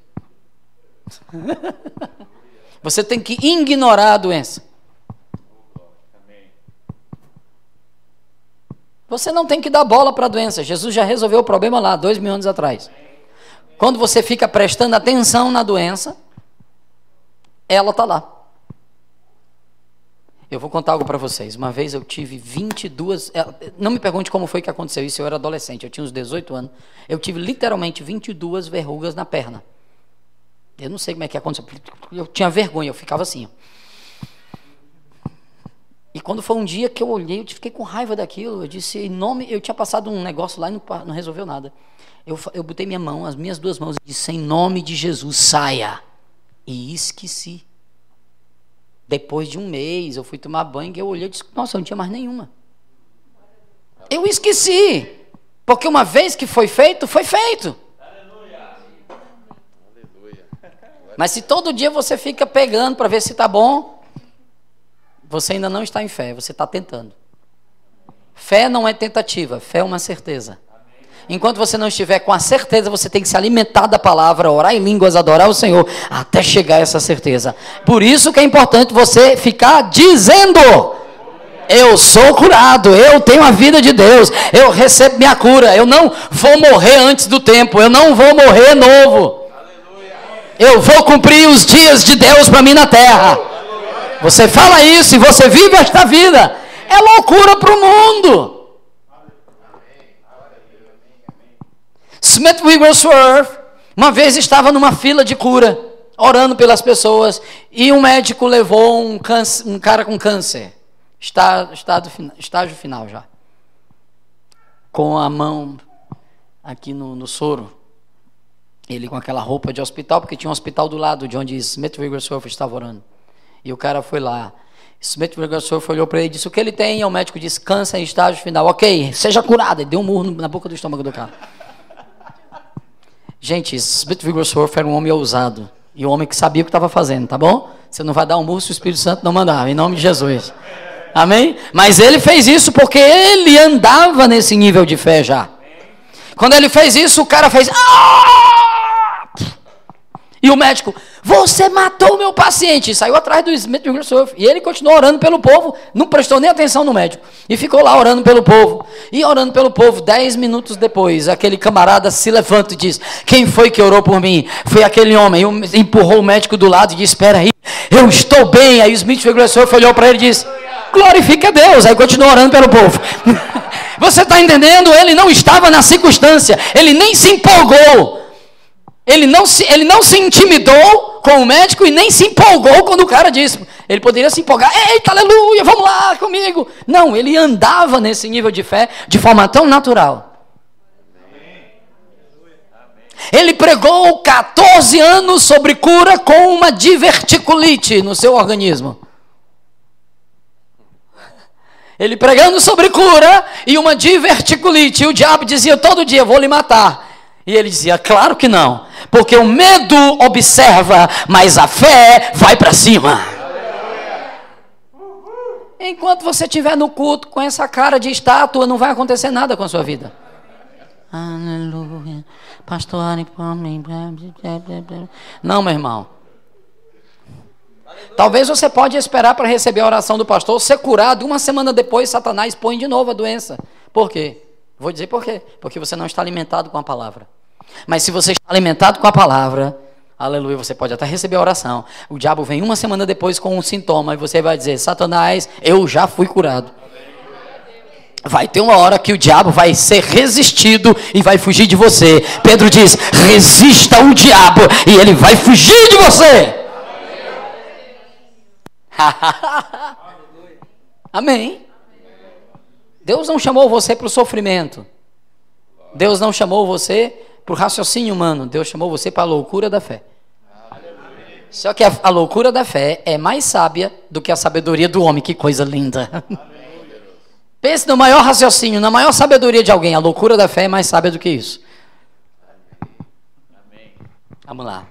Você tem que ignorar a doença. Você não tem que dar bola para a doença. Jesus já resolveu o problema lá, dois mil anos atrás. Quando você fica prestando atenção na doença, ela está lá. Eu vou contar algo para vocês. Uma vez eu tive 22. É, não me pergunte como foi que aconteceu isso, eu era adolescente, eu tinha uns 18 anos. Eu tive literalmente 22 verrugas na perna. Eu não sei como é que aconteceu. Eu tinha vergonha, eu ficava assim. E quando foi um dia que eu olhei, eu fiquei com raiva daquilo. Eu disse, em nome. Eu tinha passado um negócio lá e não, não resolveu nada eu, eu botei minha mão, as minhas duas mãos, e disse: Em nome de Jesus, saia. E esqueci. Depois de um mês, eu fui tomar banho e eu olhei e disse: Nossa, não tinha mais nenhuma. Eu esqueci. Porque uma vez que foi feito, foi feito. Mas se todo dia você fica pegando para ver se está bom, você ainda não está em fé, você está tentando. Fé não é tentativa, fé é uma certeza. Enquanto você não estiver com a certeza, você tem que se alimentar da palavra, orar em línguas, adorar o Senhor, até chegar a essa certeza. Por isso que é importante você ficar dizendo: Eu sou curado, eu tenho a vida de Deus, eu recebo minha cura, eu não vou morrer antes do tempo, eu não vou morrer novo. Eu vou cumprir os dias de Deus para mim na terra. Você fala isso e você vive esta vida. É loucura para o mundo. Smith Wigglesworth uma vez estava numa fila de cura, orando pelas pessoas, e um médico levou um, câncer, um cara com câncer, estado, estágio final já, com a mão aqui no, no soro. Ele com aquela roupa de hospital, porque tinha um hospital do lado de onde Smith Wigglesworth estava orando. E o cara foi lá. Smith Wigglesworth olhou para ele e disse: O que ele tem? E o médico disse: Câncer em estágio final. Ok, seja curado. Deu um murro na boca do estômago do cara. Gente, Smith Wigglesworth era um homem ousado. E um homem que sabia o que estava fazendo, tá bom? Você não vai dar murro se o Espírito Santo não mandar, em nome de Jesus. Amém? Mas ele fez isso porque ele andava nesse nível de fé já. Quando ele fez isso, o cara fez. Ah! E o médico, você matou o meu paciente. Saiu atrás do Smith Wigglesworth. E ele continuou orando pelo povo, não prestou nem atenção no médico. E ficou lá orando pelo povo. E orando pelo povo, dez minutos depois, aquele camarada se levanta e diz: Quem foi que orou por mim? Foi aquele homem. E empurrou o médico do lado e disse: Espera aí, eu estou bem. Aí o Smith Wigglesworth olhou para ele e disse: Glorifique a Deus. Aí continuou orando pelo povo. Você está entendendo? Ele não estava na circunstância, ele nem se empolgou. Ele não, se, ele não se intimidou com o médico e nem se empolgou quando o cara disse. Ele poderia se empolgar, eita, aleluia, vamos lá comigo. Não, ele andava nesse nível de fé de forma tão natural. Ele pregou 14 anos sobre cura com uma diverticulite no seu organismo. Ele pregando sobre cura e uma diverticulite. E o diabo dizia todo dia: Vou lhe matar. E ele dizia: Claro que não. Porque o medo observa, mas a fé vai para cima. Enquanto você estiver no culto com essa cara de estátua, não vai acontecer nada com a sua vida. Aleluia. Pastor, Não, meu irmão. Talvez você pode esperar para receber a oração do pastor, ser curado, uma semana depois Satanás põe de novo a doença. Por quê? Vou dizer por quê. Porque você não está alimentado com a palavra. Mas se você está alimentado com a palavra, aleluia, você pode até receber a oração. O diabo vem uma semana depois com um sintoma e você vai dizer: Satanás, eu já fui curado. Vai ter uma hora que o diabo vai ser resistido e vai fugir de você. Pedro diz: resista o diabo e ele vai fugir de você. Amém. Deus não chamou você para o sofrimento. Deus não chamou você para o raciocínio humano. Deus chamou você para a loucura da fé. Só que a, a, loucura da fé é mais sábia do que a sabedoria do homem. Que coisa linda. Pense no maior raciocínio, na maior sabedoria de alguém. A loucura da fé é mais sábia do que isso. Vamos lá.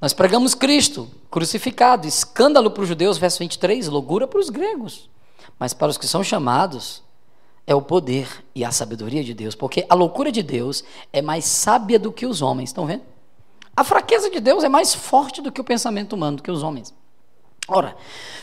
Nós pregamos Cristo crucificado, escândalo para os judeus, verso 23, loucura para os gregos. Mas para os que são chamados, é o poder e a sabedoria de Deus, porque a loucura de Deus é mais sábia do que os homens, estão vendo? A fraqueza de Deus é mais forte do que o pensamento humano, do que os homens. Ora,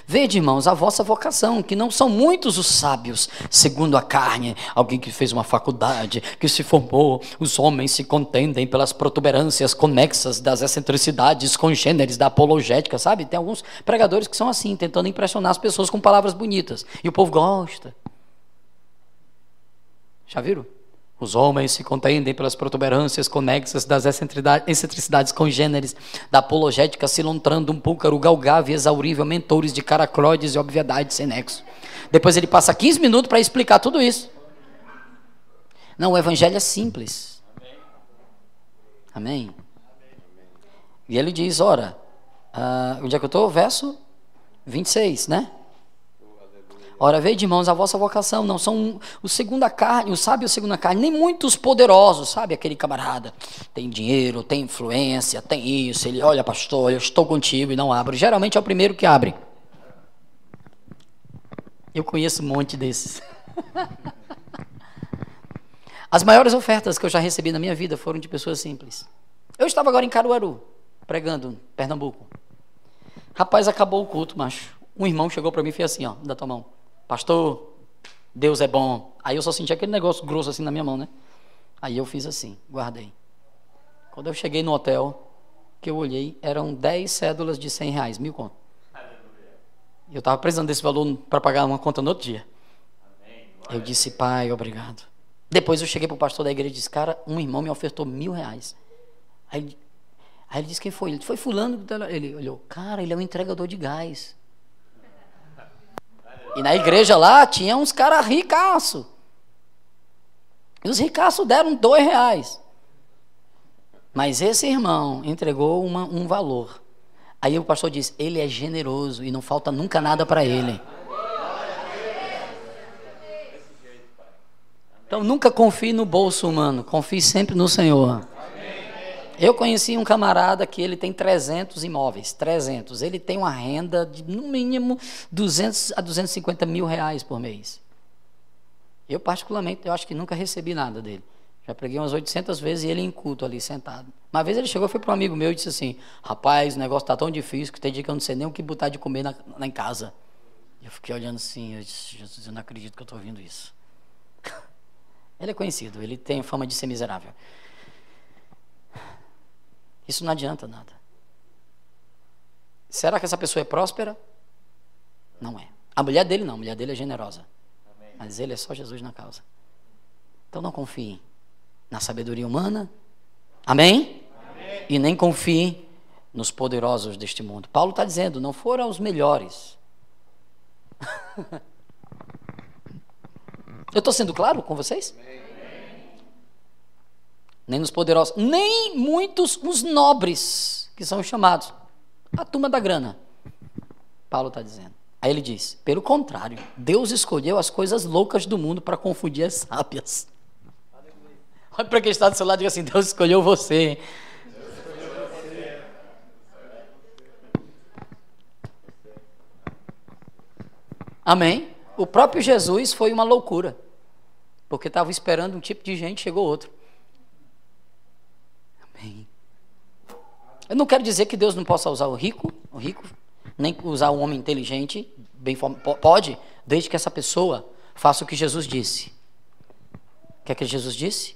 vede, irmãos, a vossa vocação, que não são muitos os sábios, segundo a carne, alguém que fez uma faculdade, que se formou, os homens se contendem pelas protuberâncias conexas das excentricidades congêneres da apologética, sabe? Tem alguns pregadores que são assim, tentando impressionar as pessoas com palavras bonitas, e o povo gosta. Já viram? Os homens se contendem pelas protuberâncias conexas das excentricidades congêneres, da apologética silontrando um púlcaro galgave exaurível, mentores de caracróides e obviedades sem nexo. Depois ele passa 15 minutos para explicar tudo isso. Não, o evangelho é simples. Amém? E ele diz, ora, uh, onde é que eu estou? Verso 26, né? Ora, veio de mãos a vossa vocação, não são o segundo a carne, o sábio o segundo a carne, nem muitos poderosos, sabe? Aquele camarada tem dinheiro, tem influência, tem isso. Ele, olha, pastor, eu estou contigo e não abro. Geralmente é o primeiro que abre. Eu conheço um monte desses. As maiores ofertas que eu já recebi na minha vida foram de pessoas simples. Eu estava agora em Caruaru, pregando, Pernambuco. Rapaz, acabou o culto, macho. Um irmão chegou para mim e fez assim, ó, da tua mão. Pastor, Deus é bom. Aí eu só senti aquele negócio grosso assim na minha mão, né? Aí eu fiz assim, guardei. Quando eu cheguei no hotel, que eu olhei, eram 10 cédulas de 100 reais, mil conto. Eu estava precisando desse valor para pagar uma conta no outro dia. Eu disse, pai, obrigado. Depois eu cheguei para o pastor da igreja e disse, cara, um irmão me ofertou mil reais. Aí, aí ele disse, quem foi? Ele foi fulano. Ele olhou, cara, ele é um entregador de gás. E na igreja lá tinha uns caras ricaço. E os ricaços deram dois reais. Mas esse irmão entregou uma, um valor. Aí o pastor diz: ele é generoso e não falta nunca nada para ele. Então nunca confie no bolso humano, confie sempre no Senhor. Eu conheci um camarada que ele tem 300 imóveis, 300. Ele tem uma renda de no mínimo 200 a 250 mil reais por mês. Eu particularmente, eu acho que nunca recebi nada dele. Já preguei umas 800 vezes e ele em culto ali sentado. Uma vez ele chegou, foi para um amigo meu e disse assim: Rapaz, o negócio está tão difícil que tem dia que eu não sei nem o que botar de comer na, na em casa. Eu fiquei olhando assim, eu disse: Jesus, eu não acredito que eu estou ouvindo isso. ele é conhecido, ele tem fama de ser miserável. Isso não adianta nada. Será que essa pessoa é próspera? Não é. A mulher dele não, a mulher dele é generosa. Amém. Mas ele é só Jesus na causa. Então não confie na sabedoria humana. Amém? Amém. E nem confie nos poderosos deste mundo. Paulo está dizendo: não foram os melhores. Eu estou sendo claro com vocês? Amém nem nos poderosos, nem muitos os nobres, que são chamados. A turma da grana. Paulo está dizendo. Aí ele diz: pelo contrário, Deus escolheu as coisas loucas do mundo para confundir as sábias. Olha para quem está do seu lado e diga assim: Deus escolheu você. Deus escolheu você. Amém? O próprio Jesus foi uma loucura. Porque estava esperando um tipo de gente, chegou outro. Eu não quero dizer que Deus não possa usar o rico, o rico, nem usar o homem inteligente, bem pode, desde que essa pessoa faça o que Jesus disse. O que é que Jesus disse?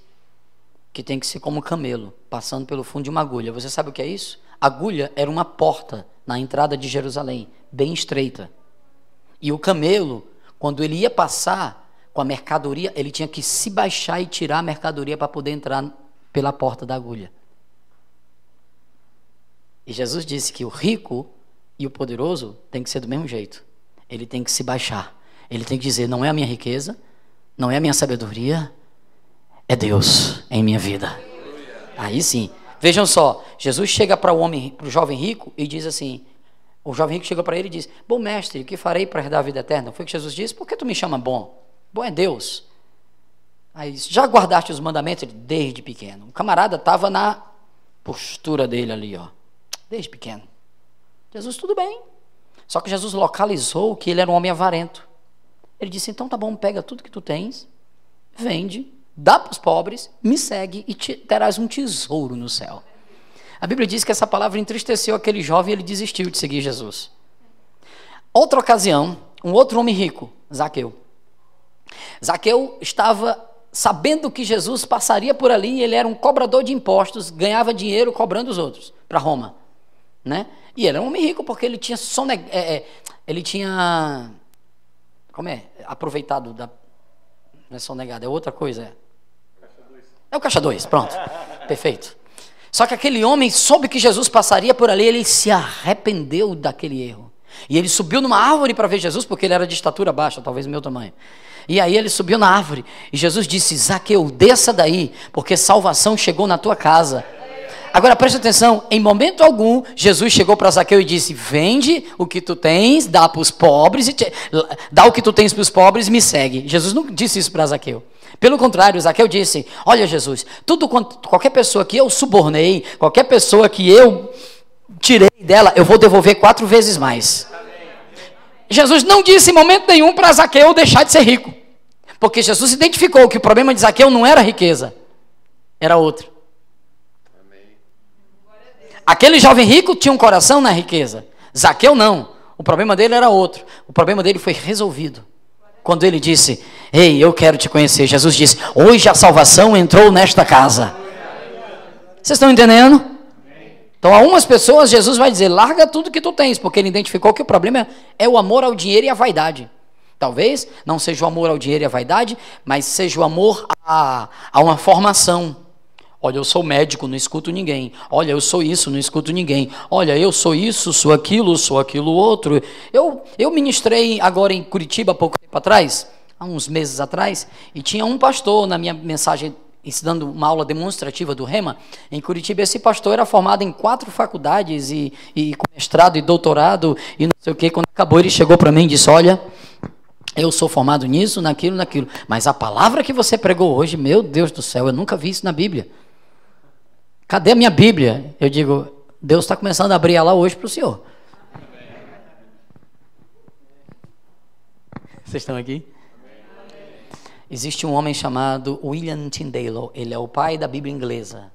Que tem que ser como um camelo, passando pelo fundo de uma agulha. Você sabe o que é isso? agulha era uma porta na entrada de Jerusalém, bem estreita. E o camelo, quando ele ia passar com a mercadoria, ele tinha que se baixar e tirar a mercadoria para poder entrar pela porta da agulha. E Jesus disse que o rico e o poderoso tem que ser do mesmo jeito. Ele tem que se baixar. Ele tem que dizer: não é a minha riqueza, não é a minha sabedoria, é Deus em minha vida. Aí sim. Vejam só, Jesus chega para o homem, para o jovem rico e diz assim: o jovem rico chega para ele e diz: Bom mestre, o que farei para herdar a vida eterna? Foi o que Jesus disse: Por que tu me chama bom? Bom é Deus. Aí já guardaste os mandamentos? Desde pequeno. O camarada estava na postura dele ali, ó. Desde pequeno. Jesus, tudo bem. Só que Jesus localizou que ele era um homem avarento. Ele disse: Então tá bom, pega tudo que tu tens, vende, dá para os pobres, me segue e te, terás um tesouro no céu. A Bíblia diz que essa palavra entristeceu aquele jovem e ele desistiu de seguir Jesus. Outra ocasião, um outro homem rico, Zaqueu. Zaqueu estava sabendo que Jesus passaria por ali, ele era um cobrador de impostos, ganhava dinheiro cobrando os outros para Roma, né? E ele era um homem rico porque ele tinha soneg... É, é, ele tinha como é? Aproveitado da não é sonegado, é outra coisa. É, é o caixa 2, pronto. Perfeito. Só que aquele homem soube que Jesus passaria por ali, ele se arrependeu daquele erro. E ele subiu numa árvore para ver Jesus, porque ele era de estatura baixa, talvez o meu tamanho. E aí ele subiu na árvore, e Jesus disse: Zaqueu, desça daí, porque salvação chegou na tua casa. Agora preste atenção, em momento algum, Jesus chegou para Zaqueu e disse: Vende o que tu tens, dá para os pobres, e te... dá o que tu tens para os pobres e me segue. Jesus não disse isso para Zaqueu. Pelo contrário, Zaqueu disse: Olha, Jesus, tudo qualquer pessoa que eu subornei, qualquer pessoa que eu tirei dela, eu vou devolver quatro vezes mais. Jesus não disse em momento nenhum para Zaqueu deixar de ser rico, porque Jesus identificou que o problema de Zaqueu não era riqueza, era outro. Aquele jovem rico tinha um coração na riqueza, Zaqueu não. O problema dele era outro. O problema dele foi resolvido. Quando ele disse: Ei, eu quero te conhecer. Jesus disse: Hoje a salvação entrou nesta casa. Vocês estão entendendo? Então, a umas pessoas, Jesus vai dizer: larga tudo que tu tens, porque ele identificou que o problema é o amor ao dinheiro e à vaidade. Talvez não seja o amor ao dinheiro e à vaidade, mas seja o amor a, a uma formação. Olha, eu sou médico, não escuto ninguém. Olha, eu sou isso, não escuto ninguém. Olha, eu sou isso, sou aquilo, sou aquilo outro. Eu, eu ministrei agora em Curitiba há pouco tempo atrás, há uns meses atrás, e tinha um pastor na minha mensagem ensinando uma aula demonstrativa do Rema, em Curitiba, esse pastor era formado em quatro faculdades e, e com mestrado e doutorado e não sei o que. Quando acabou, ele chegou para mim e disse: Olha, eu sou formado nisso, naquilo, naquilo. Mas a palavra que você pregou hoje, meu Deus do céu, eu nunca vi isso na Bíblia. Cadê a minha Bíblia? Eu digo, Deus está começando a abrir ela hoje para o senhor. Vocês estão aqui? Existe um homem chamado William Tyndale. Ele é o pai da Bíblia inglesa.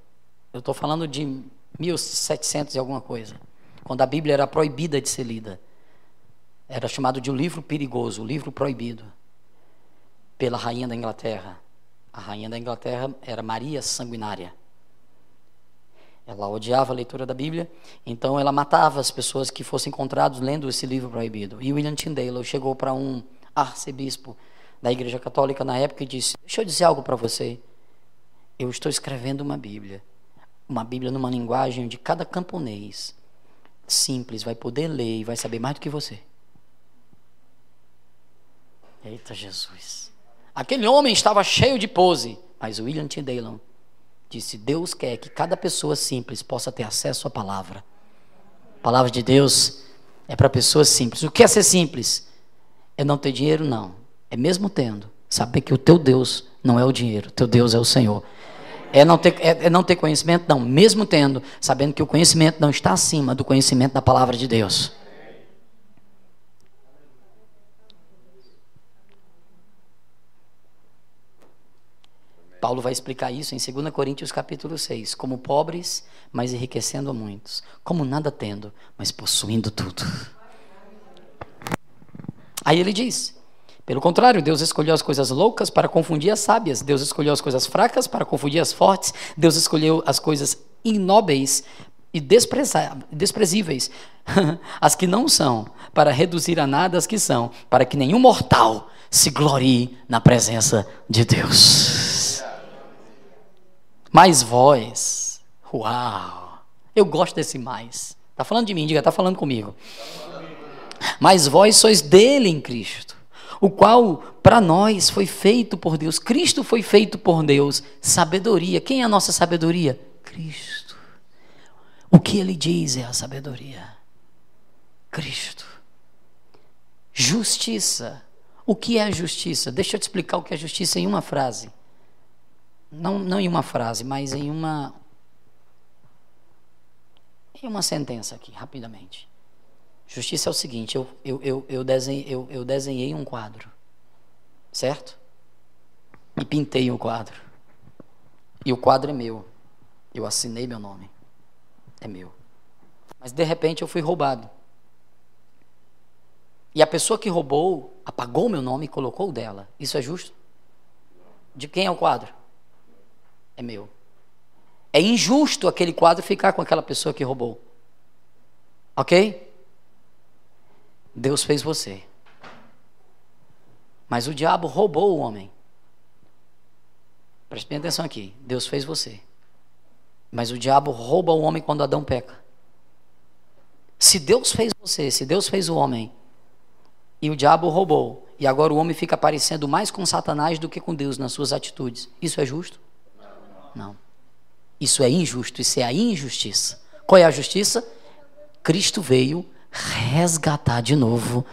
Eu estou falando de 1700 e alguma coisa. Quando a Bíblia era proibida de ser lida. Era chamado de um livro perigoso, um livro proibido. Pela rainha da Inglaterra. A rainha da Inglaterra era Maria Sanguinária. Ela odiava a leitura da Bíblia, então ela matava as pessoas que fossem encontrados lendo esse livro proibido. E William Tyndale chegou para um arcebispo da Igreja Católica na época e disse: Deixa eu dizer algo para você. Eu estou escrevendo uma Bíblia, uma Bíblia numa linguagem de cada camponês simples vai poder ler e vai saber mais do que você. Eita Jesus! Aquele homem estava cheio de pose, mas William Tyndale disse: Deus quer que cada pessoa simples possa ter acesso à palavra. A palavra de Deus é para pessoas simples. O que é ser simples? É não ter dinheiro? Não. É mesmo tendo, saber que o teu Deus não é o dinheiro, teu Deus é o Senhor. É não, ter, é, é não ter conhecimento? Não. Mesmo tendo, sabendo que o conhecimento não está acima do conhecimento da palavra de Deus. Paulo vai explicar isso em 2 Coríntios capítulo 6. Como pobres, mas enriquecendo muitos. Como nada tendo, mas possuindo tudo. Aí ele diz: pelo contrário, Deus escolheu as coisas loucas para confundir as sábias. Deus escolheu as coisas fracas para confundir as fortes. Deus escolheu as coisas inóbeis e desprezíveis, as que não são, para reduzir a nada as que são, para que nenhum mortal se glorie na presença de Deus. Mais vós, uau, eu gosto desse mais. Está falando de mim, diga, está falando comigo. Mas vós sois dele em Cristo, o qual para nós foi feito por Deus. Cristo foi feito por Deus. Sabedoria. Quem é a nossa sabedoria? Cristo. O que ele diz é a sabedoria. Cristo. Justiça. O que é justiça? Deixa eu te explicar o que é justiça em uma frase. Não, não em uma frase, mas em uma. Em uma sentença aqui, rapidamente. Justiça é o seguinte: eu, eu, eu, eu, desenhei, eu, eu desenhei um quadro, certo? E pintei o quadro. E o quadro é meu. Eu assinei meu nome. É meu. Mas de repente eu fui roubado. E a pessoa que roubou apagou meu nome e colocou o dela. Isso é justo? De quem é o quadro? É meu. É injusto aquele quadro ficar com aquela pessoa que roubou. Ok? Deus fez você. Mas o diabo roubou o homem. Preste bem atenção aqui. Deus fez você. Mas o diabo rouba o homem quando Adão peca. Se Deus fez você, se Deus fez o homem, e o diabo roubou, e agora o homem fica parecendo mais com Satanás do que com Deus nas suas atitudes, isso é justo? Não. Isso é injusto, isso é a injustiça. Qual é a justiça? Cristo veio resgatar de novo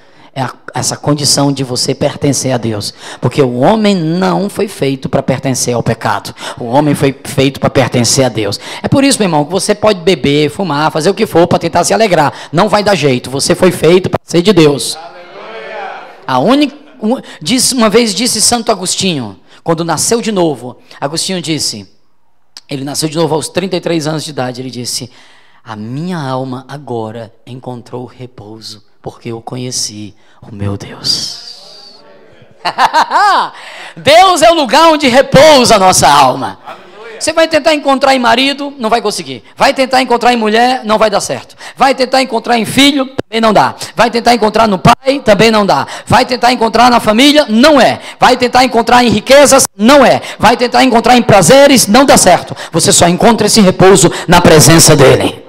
essa condição de você pertencer a Deus. Porque o homem não foi feito para pertencer ao pecado. O homem foi feito para pertencer a Deus. É por isso, meu irmão, que você pode beber, fumar, fazer o que for para tentar se alegrar. Não vai dar jeito. Você foi feito para ser de Deus. A única, uma vez disse Santo Agostinho, quando nasceu de novo, Agostinho disse, ele nasceu de novo aos 33 anos de idade, ele disse: a minha alma agora encontrou repouso, porque eu conheci o meu Deus. Deus é o lugar onde repousa a nossa alma. Você vai tentar encontrar em marido, não vai conseguir. Vai tentar encontrar em mulher, não vai dar certo. Vai tentar encontrar em filho, também não dá. Vai tentar encontrar no pai, também não dá. Vai tentar encontrar na família, não é. Vai tentar encontrar em riquezas, não é. Vai tentar encontrar em prazeres, não dá certo. Você só encontra esse repouso na presença dele.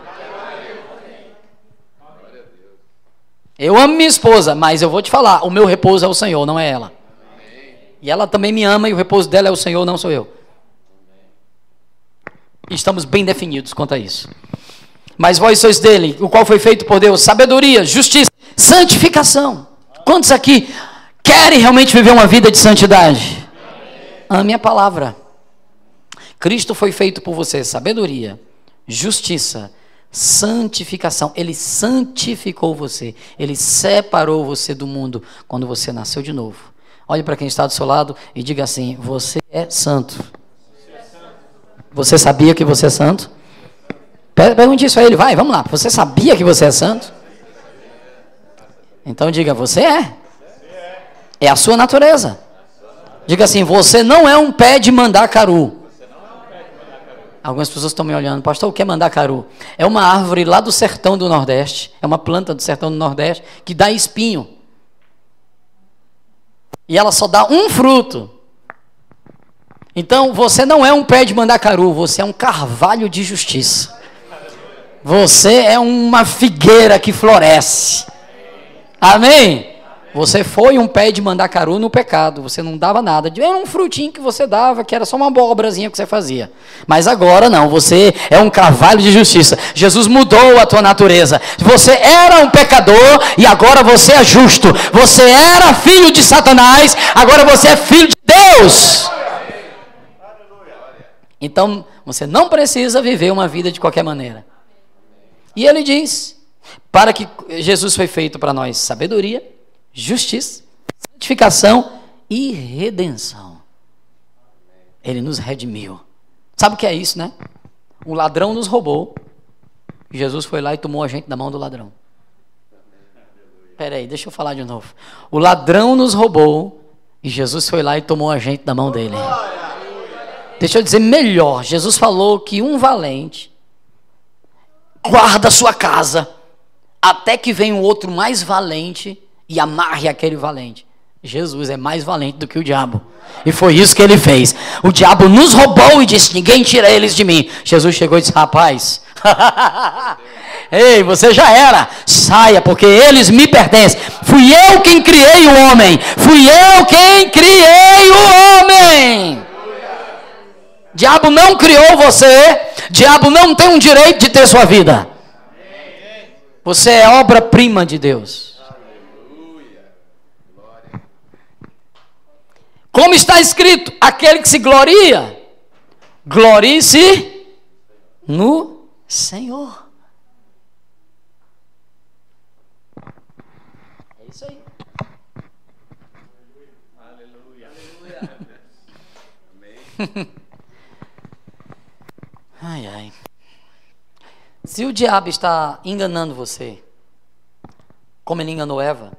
Eu amo minha esposa, mas eu vou te falar, o meu repouso é o Senhor, não é ela. E ela também me ama e o repouso dela é o Senhor, não sou eu. Estamos bem definidos quanto a isso. Mas vós sois dele, o qual foi feito por Deus, sabedoria, justiça, santificação. Quantos aqui querem realmente viver uma vida de santidade? Ame a palavra. Cristo foi feito por você, sabedoria, justiça, santificação. Ele santificou você. Ele separou você do mundo quando você nasceu de novo. Olhe para quem está do seu lado e diga assim: Você é santo. Você sabia que você é santo? Pergunte isso a ele, vai, vamos lá. Você sabia que você é santo? Então diga: Você é. É a sua natureza. Diga assim: Você não é um pé de mandacaru. Algumas pessoas estão me olhando, pastor, o que é mandacaru? É uma árvore lá do sertão do Nordeste, é uma planta do sertão do Nordeste que dá espinho. E ela só dá um fruto. Então, você não é um pé de mandacaru, você é um carvalho de justiça. Você é uma figueira que floresce. Amém? Você foi um pé de mandacaru no pecado, você não dava nada. Era um frutinho que você dava, que era só uma abobrazinha que você fazia. Mas agora não, você é um cavalo de justiça. Jesus mudou a tua natureza. Você era um pecador e agora você é justo. Você era filho de Satanás, agora você é filho de Deus. Então, você não precisa viver uma vida de qualquer maneira. E ele diz: para que Jesus foi feito para nós sabedoria, justiça, santificação e redenção. Ele nos redimiu. Sabe o que é isso, né? O ladrão nos roubou. Jesus foi lá e tomou a gente da mão do ladrão. Peraí, deixa eu falar de novo. O ladrão nos roubou e Jesus foi lá e tomou a gente da mão dele. Deixa eu dizer melhor. Jesus falou que um valente guarda sua casa até que venha um outro mais valente e amarre aquele valente. Jesus é mais valente do que o diabo. E foi isso que ele fez. O diabo nos roubou e disse: Ninguém tira eles de mim. Jesus chegou e disse: Rapaz, ei, você já era. Saia, porque eles me pertencem. Fui eu quem criei o homem. Fui eu quem criei o homem. Diabo não criou você. Diabo não tem um direito de ter sua vida. Você é obra-prima de Deus. Como está escrito, aquele que se gloria, glorie-se no Senhor. É isso aí. Aleluia. Amém. ai, ai. Se o diabo está enganando você, como ele enganou Eva,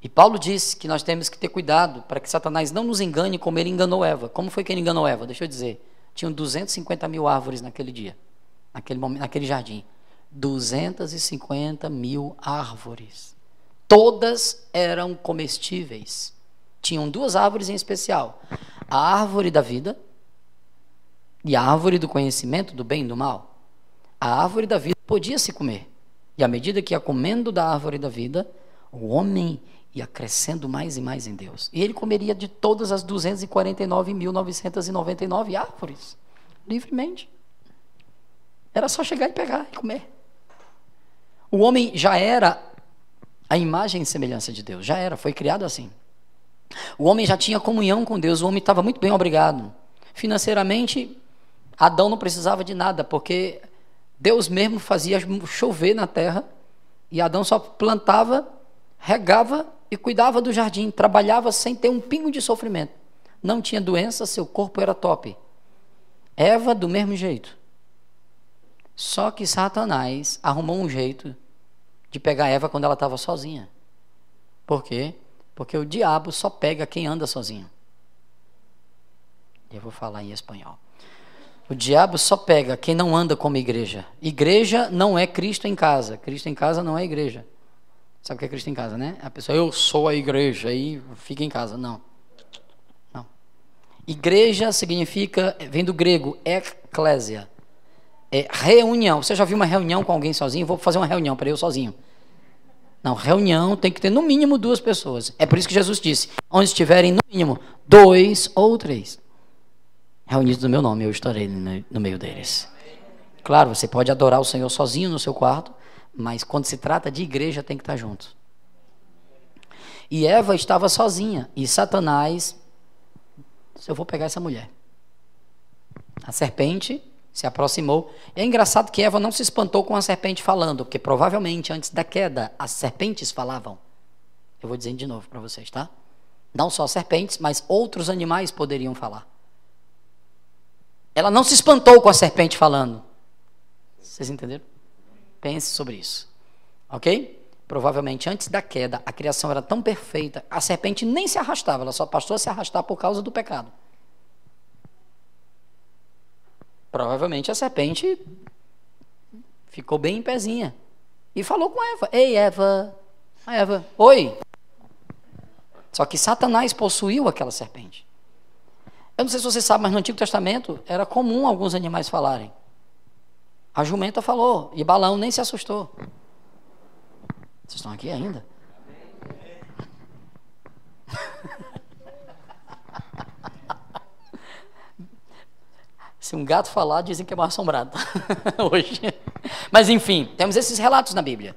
e Paulo disse que nós temos que ter cuidado para que Satanás não nos engane como ele enganou Eva. Como foi que ele enganou Eva? Deixa eu dizer. Tinham 250 mil árvores naquele dia, naquele, momento, naquele jardim. 250 mil árvores. Todas eram comestíveis. Tinham duas árvores em especial: a árvore da vida e a árvore do conhecimento do bem e do mal. A árvore da vida podia se comer. E à medida que ia comendo da árvore da vida, o homem ia crescendo mais e mais em Deus. E ele comeria de todas as 249.999 árvores, livremente. Era só chegar e pegar e comer. O homem já era a imagem e semelhança de Deus, já era, foi criado assim. O homem já tinha comunhão com Deus, o homem estava muito bem obrigado. Financeiramente, Adão não precisava de nada, porque Deus mesmo fazia chover na terra e Adão só plantava, regava e cuidava do jardim, trabalhava sem ter um pingo de sofrimento. Não tinha doença, seu corpo era top. Eva, do mesmo jeito. Só que Satanás arrumou um jeito de pegar Eva quando ela estava sozinha. Por quê? Porque o diabo só pega quem anda sozinho. Eu vou falar em espanhol. O diabo só pega quem não anda como igreja. Igreja não é Cristo em casa. Cristo em casa não é igreja. Sabe o que é Cristo em casa, né? A pessoa, eu sou a igreja, aí fica em casa. Não. Não. Igreja significa, vem do grego, eclésia. É reunião. Você já viu uma reunião com alguém sozinho? Vou fazer uma reunião para eu sozinho. Não, reunião tem que ter no mínimo duas pessoas. É por isso que Jesus disse: onde estiverem no mínimo dois ou três reunidos no meu nome, eu estarei no meio deles. Claro, você pode adorar o Senhor sozinho no seu quarto, mas quando se trata de igreja, tem que estar junto. E Eva estava sozinha. E Satanás, eu vou pegar essa mulher. A serpente se aproximou. É engraçado que Eva não se espantou com a serpente falando, porque provavelmente antes da queda as serpentes falavam. Eu vou dizendo de novo para vocês, tá? Não só serpentes, mas outros animais poderiam falar. Ela não se espantou com a serpente falando. Vocês entenderam? Pense sobre isso. Ok? Provavelmente antes da queda, a criação era tão perfeita, a serpente nem se arrastava, ela só passou a se arrastar por causa do pecado. Provavelmente a serpente ficou bem em pezinha e falou com Eva: Ei, Eva, Eva, oi. Só que Satanás possuiu aquela serpente. Eu não sei se você sabe, mas no Antigo Testamento era comum alguns animais falarem. A jumenta falou e Balão nem se assustou. Vocês estão aqui ainda? Se um gato falar, dizem que é mal assombrado hoje. Mas enfim, temos esses relatos na Bíblia.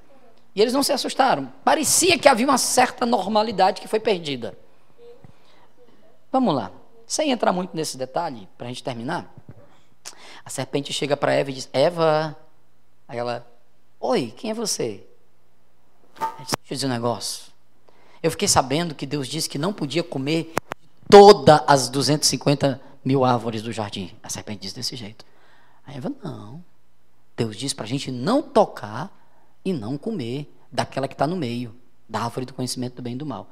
E eles não se assustaram. Parecia que havia uma certa normalidade que foi perdida. Vamos lá. Sem entrar muito nesse detalhe, para a gente terminar. A serpente chega para Eva e diz: Eva. Aí ela: Oi, quem é você? Deixa eu dizer um negócio. Eu fiquei sabendo que Deus disse que não podia comer todas as 250 mil árvores do jardim. A serpente diz desse jeito. A Eva, não. Deus diz para a gente não tocar e não comer daquela que está no meio, da árvore do conhecimento do bem e do mal.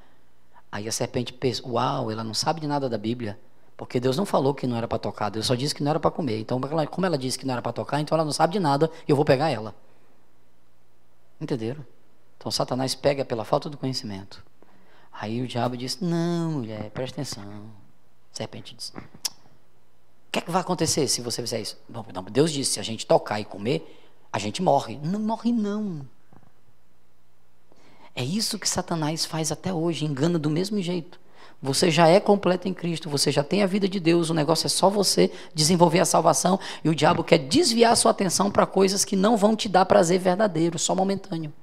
Aí a serpente pensa, uau, ela não sabe de nada da Bíblia, porque Deus não falou que não era para tocar, Deus só disse que não era para comer. Então, como ela disse que não era para tocar, então ela não sabe de nada eu vou pegar ela. Entenderam? Então Satanás pega pela falta do conhecimento. Aí o diabo diz: Não, mulher, presta atenção. A serpente diz: O que é que vai acontecer se você fizer isso? Não, Deus disse: se a gente tocar e comer, a gente morre. Não morre, não. É isso que Satanás faz até hoje, engana do mesmo jeito. Você já é completo em Cristo, você já tem a vida de Deus, o negócio é só você desenvolver a salvação e o diabo quer desviar sua atenção para coisas que não vão te dar prazer verdadeiro, só momentâneo.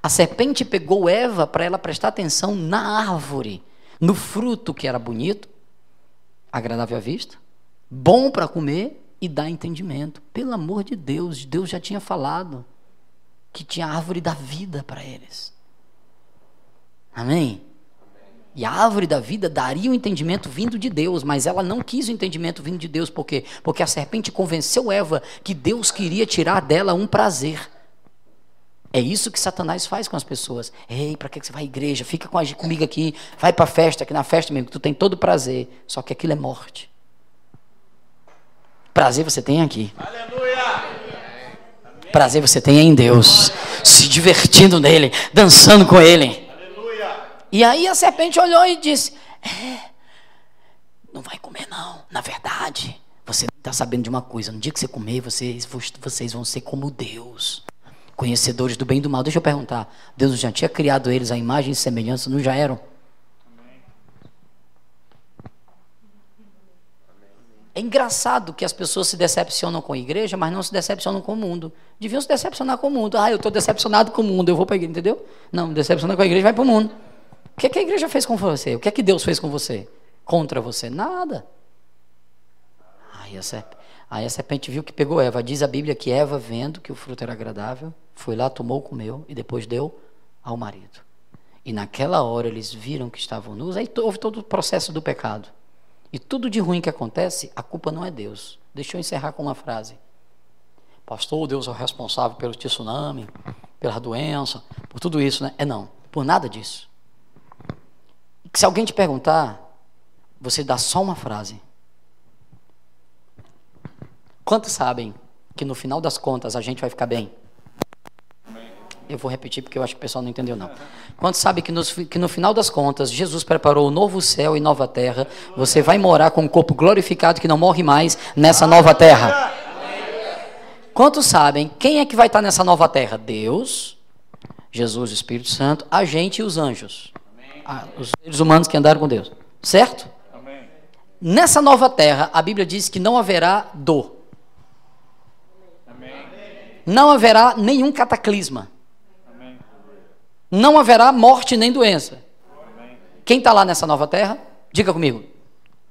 A serpente pegou Eva para ela prestar atenção na árvore, no fruto que era bonito, agradável à vista, bom para comer e dar entendimento. Pelo amor de Deus, Deus já tinha falado que tinha a árvore da vida para eles. Amém? E a árvore da vida daria o entendimento vindo de Deus, mas ela não quis o entendimento vindo de Deus, por quê? Porque a serpente convenceu Eva que Deus queria tirar dela um prazer. É isso que Satanás faz com as pessoas. Ei, para que você vai à igreja? Fica com a, comigo aqui, vai para a festa, que na festa mesmo, que tu tem todo prazer. Só que aquilo é morte. Prazer você tem aqui. Aleluia! Prazer você tem em Deus, se divertindo nele, dançando com ele. E aí a serpente olhou e disse: É, não vai comer, não. Na verdade, você está sabendo de uma coisa: no dia que você comer, vocês, vocês vão ser como Deus, conhecedores do bem e do mal. Deixa eu perguntar: Deus já tinha criado eles a imagem e semelhança, não já eram? É engraçado que as pessoas se decepcionam com a igreja, mas não se decepcionam com o mundo. Deviam se decepcionar com o mundo. Ah, eu estou decepcionado com o mundo, eu vou para a igreja, entendeu? Não, decepcionar com a igreja vai para o mundo. O que, é que a igreja fez com você? O que é que Deus fez com você? Contra você? Nada. Aí a, serpente, aí a serpente viu que pegou Eva. Diz a Bíblia que Eva, vendo que o fruto era agradável, foi lá, tomou, comeu e depois deu ao marido. E naquela hora eles viram que estavam nus. Aí houve todo o processo do pecado. E tudo de ruim que acontece, a culpa não é Deus. Deixa eu encerrar com uma frase. Pastor, Deus é o responsável pelo tsunami, pela doença, por tudo isso, né? É não, por nada disso. Se alguém te perguntar, você dá só uma frase. Quantos sabem que no final das contas a gente vai ficar bem? Eu vou repetir porque eu acho que o pessoal não entendeu não. Quantos sabem que, que no final das contas Jesus preparou o novo céu e nova terra? Você vai morar com um corpo glorificado que não morre mais nessa nova terra. Quantos sabem quem é que vai estar nessa nova terra? Deus, Jesus, Espírito Santo, a gente e os anjos os seres humanos que andaram com Deus. Certo? Amém. Nessa nova terra, a Bíblia diz que não haverá dor. Amém. Não haverá nenhum cataclisma. Não haverá morte nem doença. Quem está lá nessa nova terra? Diga comigo.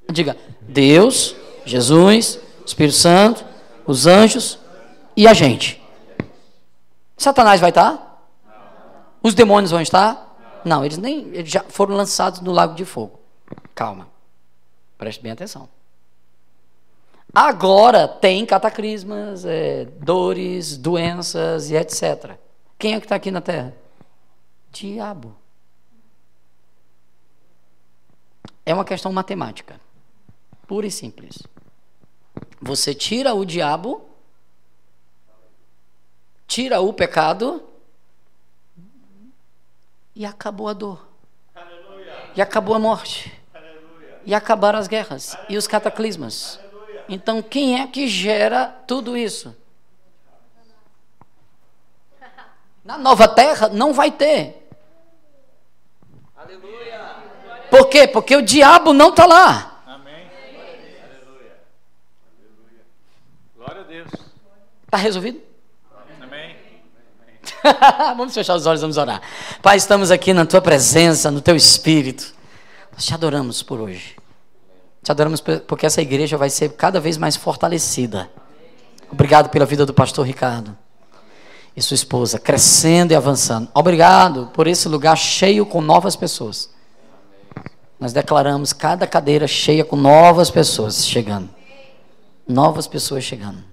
Diga: Deus, Jesus, Espírito Santo, os anjos e a gente. Satanás vai estar? Tá? Os demônios vão estar? Não, eles nem eles já foram lançados no lago de fogo. Calma. Preste bem atenção. Agora tem cataclismas, é, dores, doenças e etc. Quem é que está aqui na Terra? Diabo. É uma questão matemática. Pura e simples. Você tira o diabo, tira o pecado e acabou a dor. Aleluia. E acabou a morte. Aleluia. E acabaram as guerras Aleluia. e os cataclismas. Então, quem é que gera tudo isso? Na nova terra não vai ter. Por quê? Porque o diabo não está lá. Amém. Aleluia. Glória a Deus. Está resolvido? vamos fechar os olhos, vamos orar. Pai, estamos aqui na tua presença, no teu espírito. Nós te adoramos por hoje. Te adoramos porque essa igreja vai ser cada vez mais fortalecida. Obrigado pela vida do pastor Ricardo e sua esposa, crescendo e avançando. Obrigado por esse lugar cheio com novas pessoas. Nós declaramos cada cadeira cheia com novas pessoas chegando. Novas pessoas chegando.